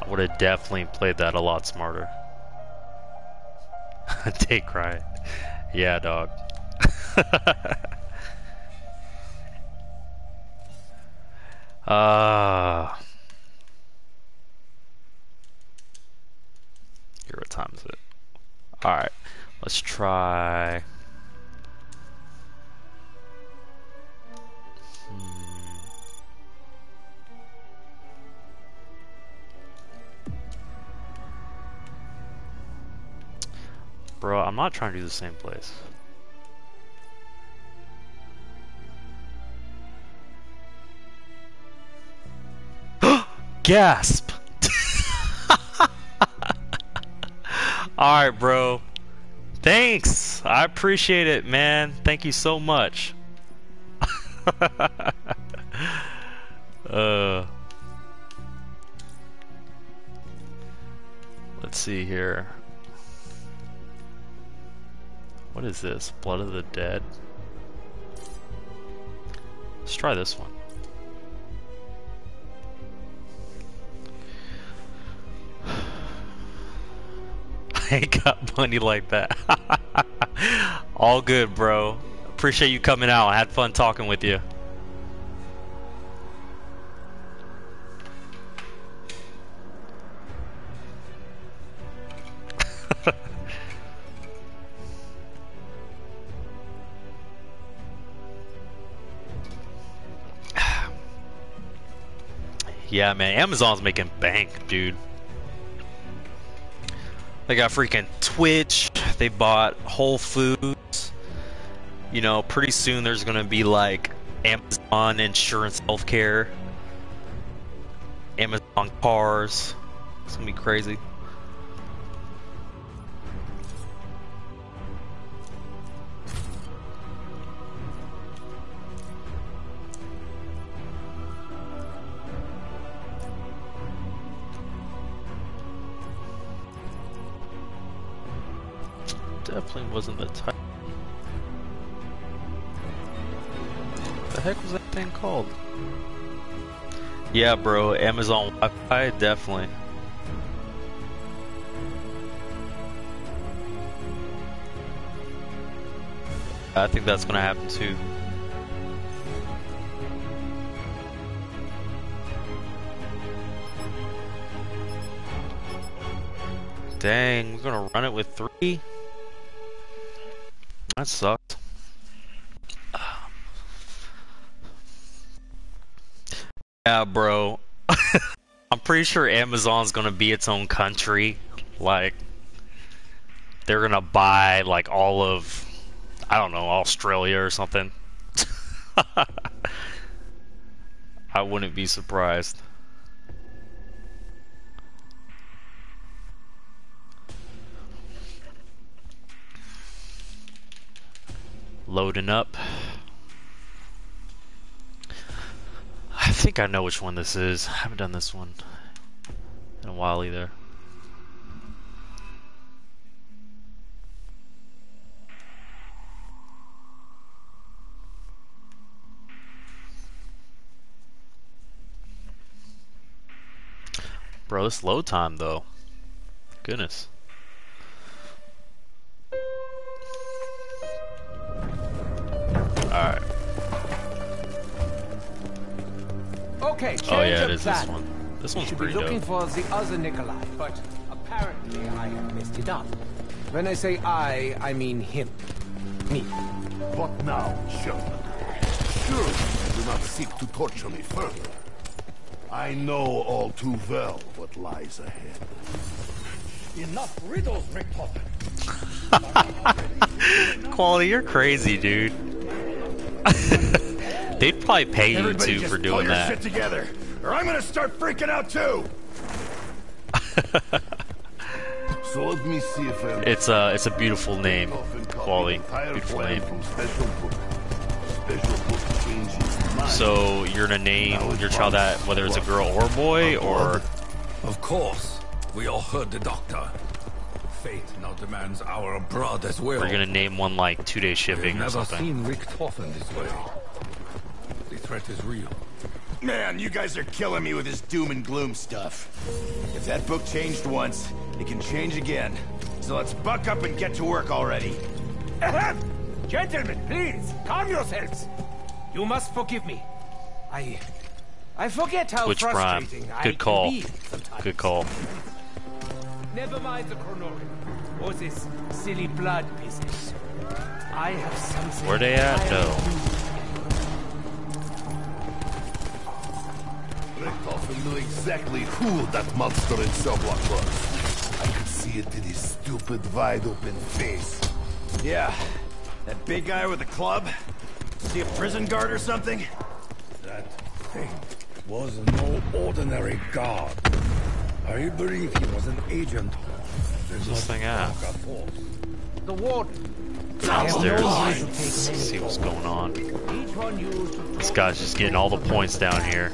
I would have definitely played that a lot smarter. Take cry. Yeah, dog. Ah. Here, try... Hmm. Bro, I'm not trying to do the same place. Gasp! Alright, bro. Thanks! I appreciate it, man. Thank you so much. uh. Let's see here. What is this? Blood of the Dead? Let's try this one. Ain't got money like that. All good, bro. Appreciate you coming out. I had fun talking with you. yeah, man. Amazon's making bank, dude. They got freaking Twitch. They bought Whole Foods. You know, pretty soon there's gonna be like Amazon Insurance Healthcare, Amazon Cars. It's gonna be crazy. Definitely wasn't the type. The heck was that thing called? Yeah, bro, Amazon Wi-Fi, definitely. I think that's gonna happen too. Dang, we're gonna run it with three? That sucked. Um, yeah, bro. I'm pretty sure Amazon's gonna be its own country. Like, they're gonna buy, like, all of, I don't know, Australia or something. I wouldn't be surprised. Loading up. I think I know which one this is. I haven't done this one in a while either. Bro, this load time though. Goodness. Alright. Okay, oh, change Oh yeah, it is plan. this one. This one's Should be looking dope. for the other Nikolai, but apparently I have messed it up. When I say I, I mean him. Me. What now, gentlemen? Surely you do not seek to torture me further. I know all too well what lies ahead. Enough riddles, Richthofen. Quality, you're crazy, dude. They'd probably pay you Everybody too just for pull doing your that. shit together, or I'm gonna start freaking out too. so let me see if I'm It's a it's a beautiful name, often copy Quality, the entire beautiful name. from special book. Special book. So you're gonna name your child that whether it's a girl or a boy, or Of course. We all heard the doctor. Fate now demands our blood as well. we're gonna name one like two day We've shipping or never something. seen Richthofen this way. The threat is real. Man, you guys are killing me with this doom and gloom stuff. If that book changed once, it can change again. So let's buck up and get to work already. Gentlemen, please, calm yourselves. You must forgive me. I... I forget how Twitch Prime. frustrating I Good call. can be sometimes. Good call. Never mind the Kronorium. Or this silly blood business. I have something... Where they at? I No. Richthofen knew exactly who that monster in cell block was. I could see it in his stupid, wide-open face. Yeah, that big guy with the club? Is he a prison guard or something? That thing was no ordinary guard. I believe he was an agent. Where's this thing at? The warden. Downstairs. no reason to take Let's see what's going on. Each one used to This guy's just getting all the points down here.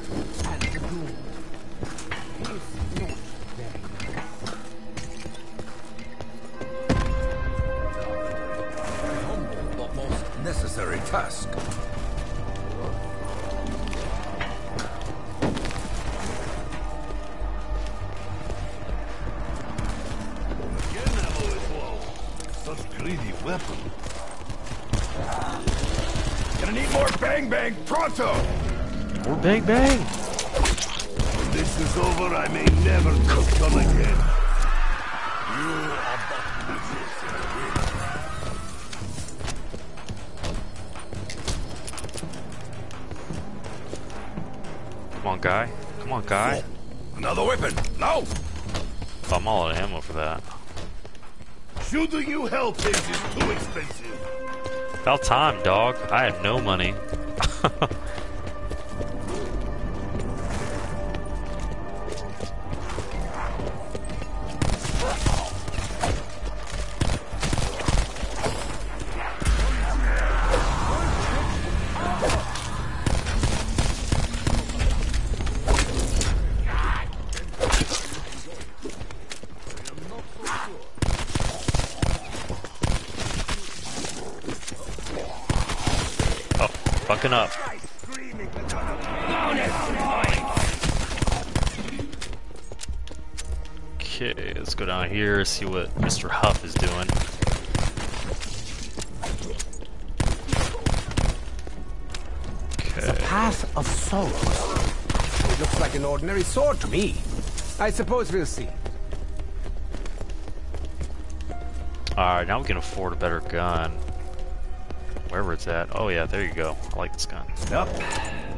and the weapon. Gonna need more bang bang pronto! Or bang bang. When this is over, I may never gun again. You are but. Come on, guy. Come on, guy. Another weapon. Now! I'm all out of ammo for that. Shooting you hell is too expensive. About time, dog. I had no money. fucking up. Okay, let's go down here, see what Mr. Huff is doing. The Okay. path of sorrows. It looks like an ordinary sword to me. I suppose we'll see. Alright, now we can afford a better gun. Wherever it's at. Oh yeah, there you go. I like this gun. Nope.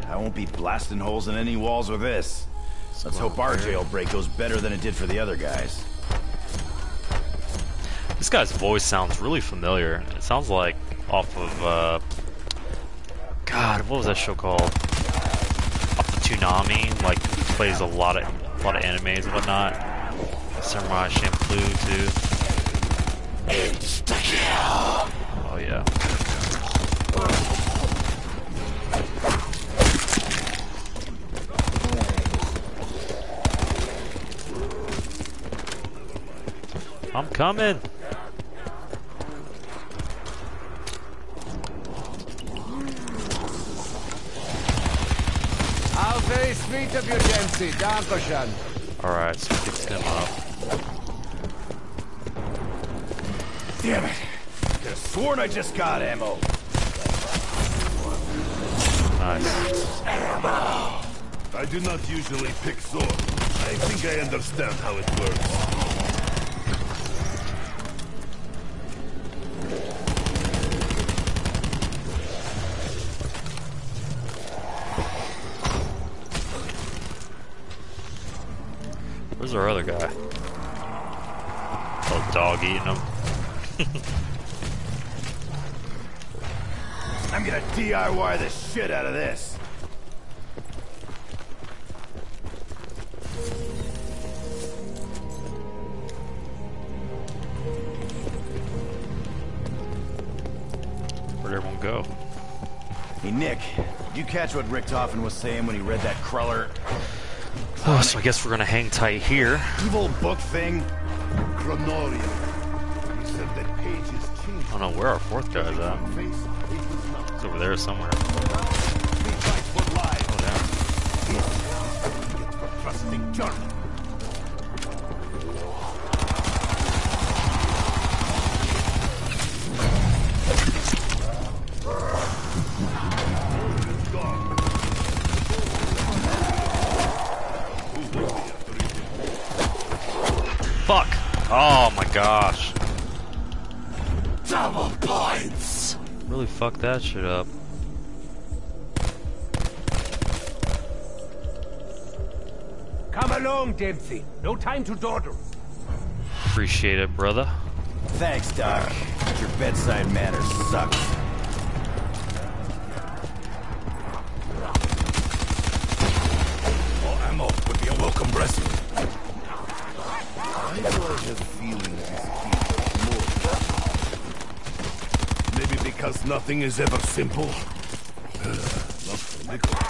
I won't be blasting holes in any walls with this. Let's hope our jailbreak goes better than it did for the other guys. This guy's voice sounds really familiar. It sounds like off of, uh... God, what was that show called? Off the Toonami, like, plays a lot of, a lot of animes and whatnot. Samurai Champloo, too. Oh, yeah. I'm coming! How very sweet of you, Dempsey. Dankeschön. Alright, so get him up. Damn it! Could have sworn I just got ammo. Nice. Ammo! I do not usually pick swords. I think I understand how it works. Shit out of this. Where'd everyone go? Hey, Nick, did you catch what Richtofen was saying when he read that Cruller Oh, so I guess we're gonna hang tight here. evil book thing? Kronorium. I don't know where our fourth guy's at. It's over there somewhere. Oh, German. Fuck! Oh my gosh. Fucked that shit up. Come along, Dempsey. No time to dawdle. Appreciate it, brother. Thanks, Doc. But your bedside manner sucks. Nothing is ever simple. Uh, not for Nicholas.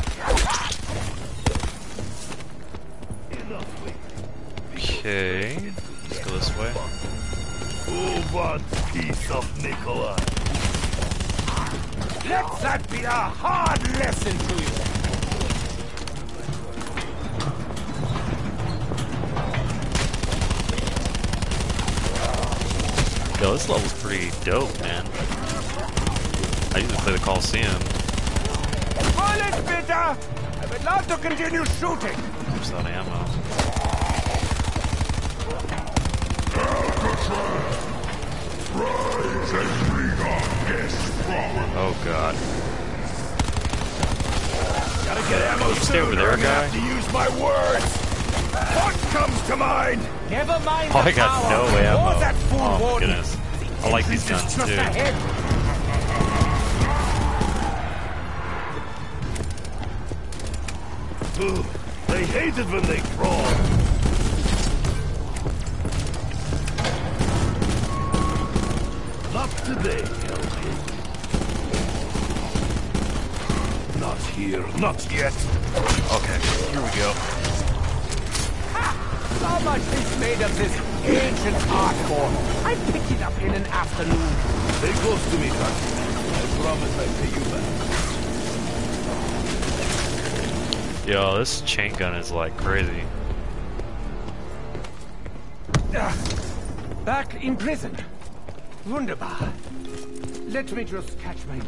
Enough waiting. Okay. Let's go this way. Who wants piece of Nikolai? Let that be a hard lesson to you. Yo, this level's pretty dope, man. I usually play the Coliseum. Bullet bitter! I would love to continue shooting. There's not ammo. Oh god. Gotta get ammo stay over there, or I'm guy? have to use my words. What comes to mind? Never mind Oh, I got power. no ammo. that Oh my goodness. I like these guns too. ahead. When they crawl. Not today. Not here, not yet. Okay, here we go. Ah, how much is made of this ancient art form. I picked it up in an afternoon. Stay close to me, Taki. I promise I pay you back. Yo, this chain gun is like crazy. Ah, back in prison. Wunderbar. Let me just catch my...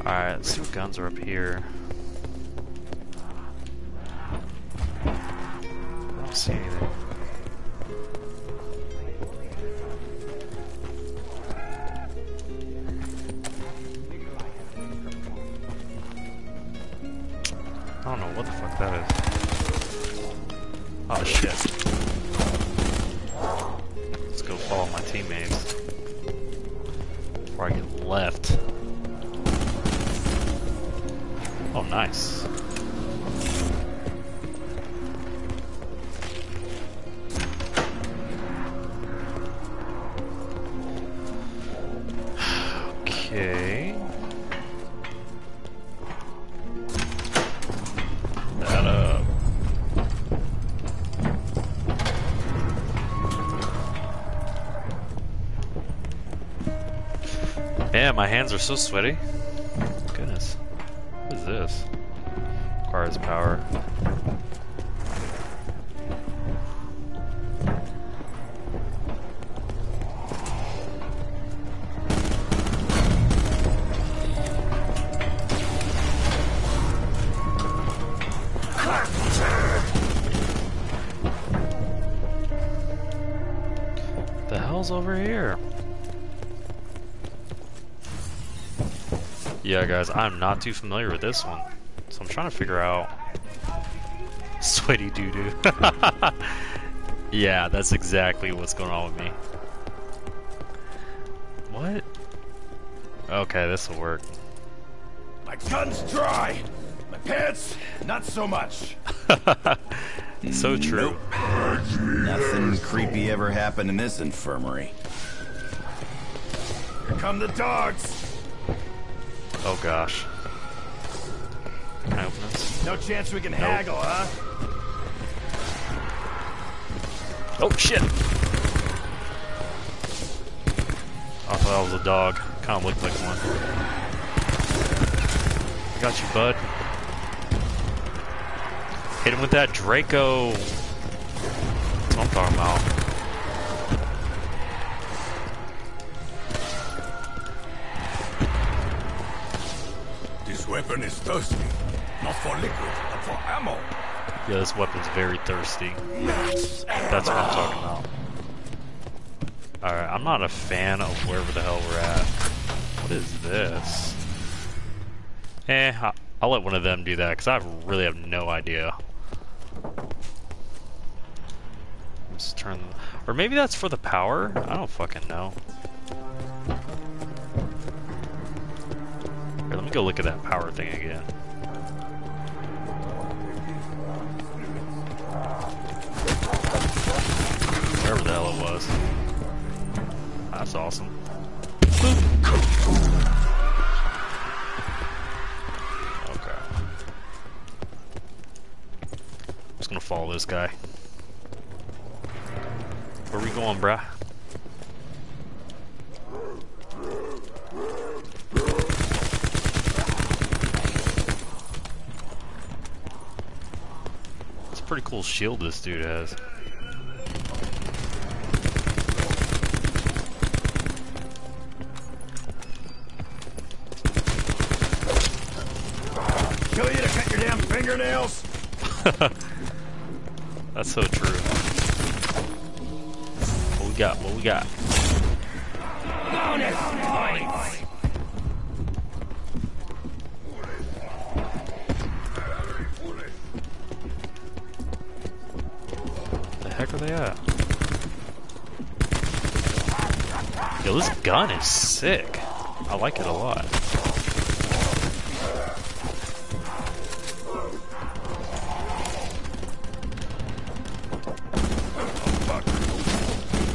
Alright, let's see what guns are up here. I don't see anything. Hands are so sweaty. Goodness. What is this? Requires power. The hell's over guys, I'm not too familiar with this one. So I'm trying to figure out. Sweaty doo doo. yeah, that's exactly what's going on with me. What? Okay, this will work. My gun's dry. My pants, not so much. so true. Nothing creepy ever happened in this infirmary. Here come the dogs. Oh gosh. Can I open this? No chance we can haggle, huh? Oh shit! I thought that was a dog. Kind of looked like one. I got you, bud. Hit him with that Draco. That's what I'm talking about. Weapon is thirsty. Not for liquid, but for ammo. Yeah, this weapon's very thirsty. That's what I'm talking about. Alright, I'm not a fan of wherever the hell we're at. What is this? Eh, I- I'll let one of them do that, because I really have no idea. times. Turn, or maybe that's for the power. I don't fucking know. Me go look at that power thing again. Wherever the hell it was. That's awesome. Okay. I'm just gonna follow this guy. Where we going, bruh? It's a pretty cool shield this dude has. Kill you to cut your damn fingernails? That's so true. What we got? What we got? Sick. I like it a lot.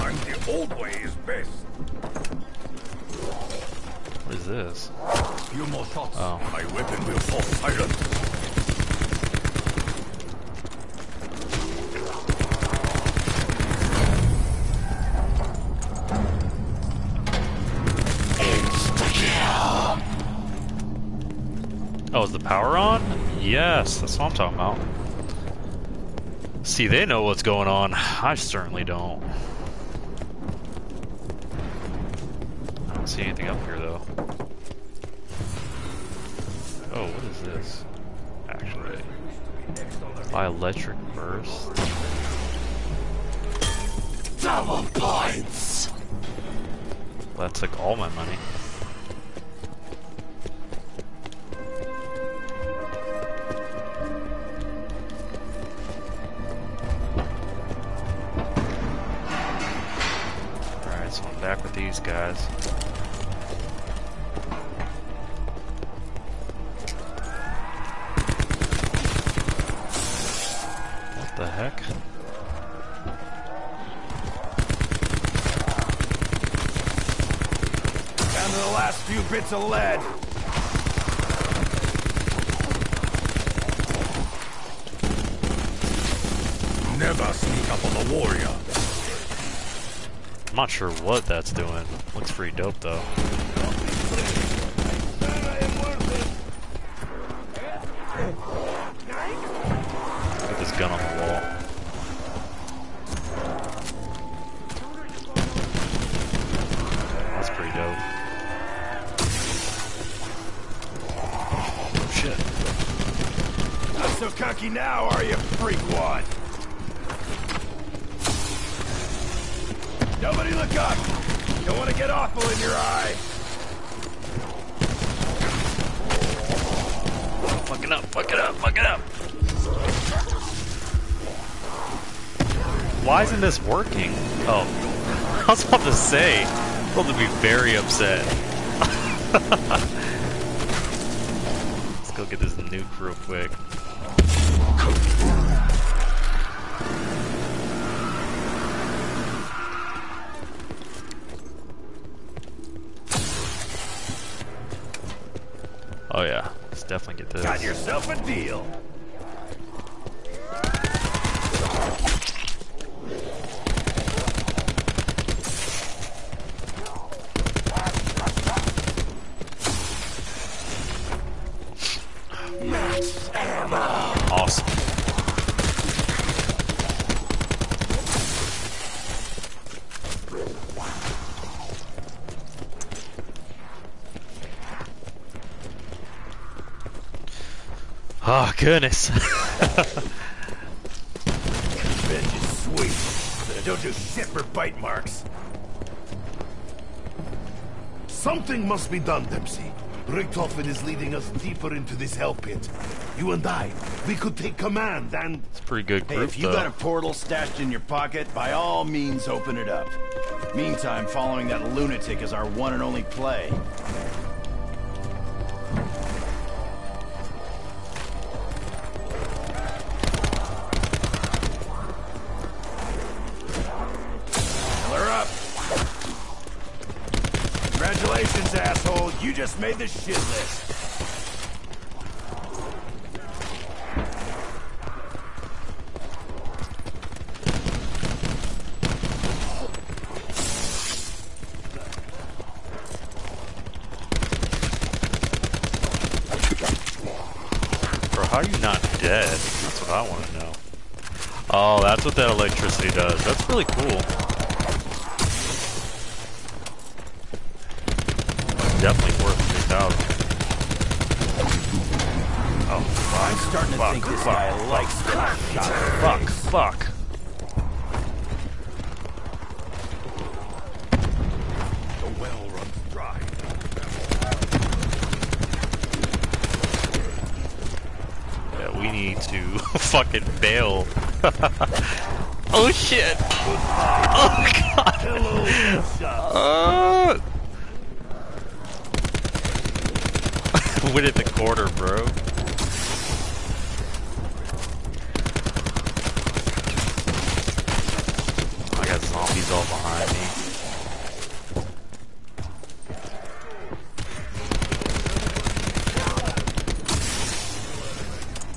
And the old way is. What is this? Few more shots. Oh. My weapon will fall silent. Power on? Yes, that's what I'm talking about. See, they know what's going on. I certainly don't. I don't see anything up here, though. Oh, what is this? Actually. By electric burst? Double points! That took all my money. Guys. What the heck? Down to the last few bits of lead. Never sneak up on the warrior. I'm not sure what that's doing. Looks pretty dope though. About to be very upset. Let's go get this nuke real quick. Oh yeah, let's definitely get this. Got yourself a deal. Goodness. Revenge is sweet, but it don't do shit for bite marks. Something must be done, Dempsey. Richtofen is leading us deeper into this hell pit. You and I, we could take command and... It's a pretty good group, Hey, if you though. got a portal stashed in your pocket, by all means open it up. Meantime, following that lunatic is our one and only play. Electricity does. That's really cool. Definitely worth 3,000. Oh, fuck. I'm starting to Fuck, think this fuck, guy likes getting shot. Fuck, fuck. The well runs dry. Yeah, we need to fucking bail. oh shit! Oh god! Uh... Win at the quarter, bro. I got zombies all behind me.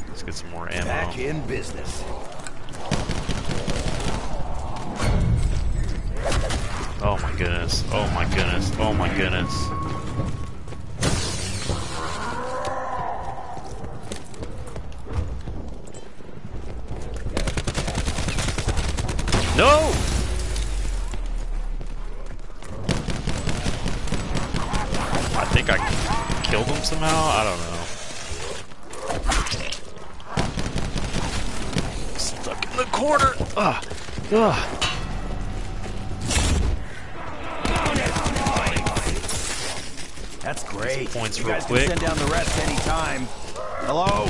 Let's get some in business. Oh my goodness. Oh my goodness. Oh my goodness. Quick. send down the rest anytime. Hello?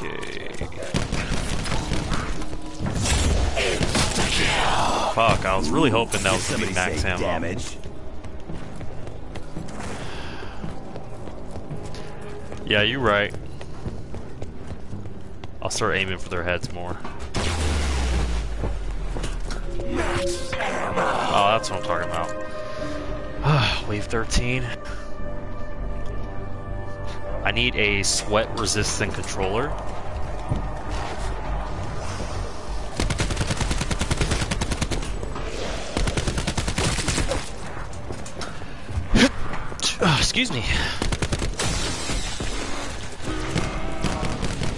Okay. Fuck, I was really hoping that was gonna be max ammo. damage. Yeah, you're right. I'll start aiming for their heads more. Oh, that's what I'm talking about. Wave 13. I need a sweat resistant controller. Ah, Excuse me.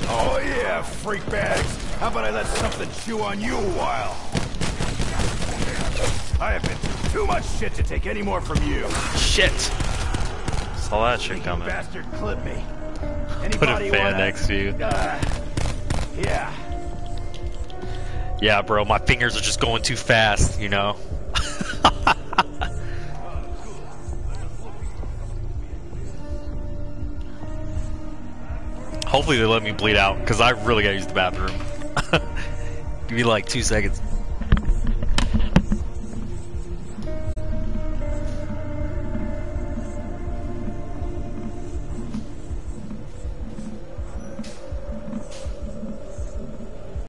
Oh yeah, freak bags. How about I let something chew on you a while? I have been through too much shit to take any more from you. Shit! Saw that shit coming. bastard clip me. Anybody Put a fan wanna- next to you. Uh, yeah. Yeah, bro, my fingers are just going too fast, you know? Hopefully they let me bleed out, because I really gotta use the bathroom. Give me like two seconds.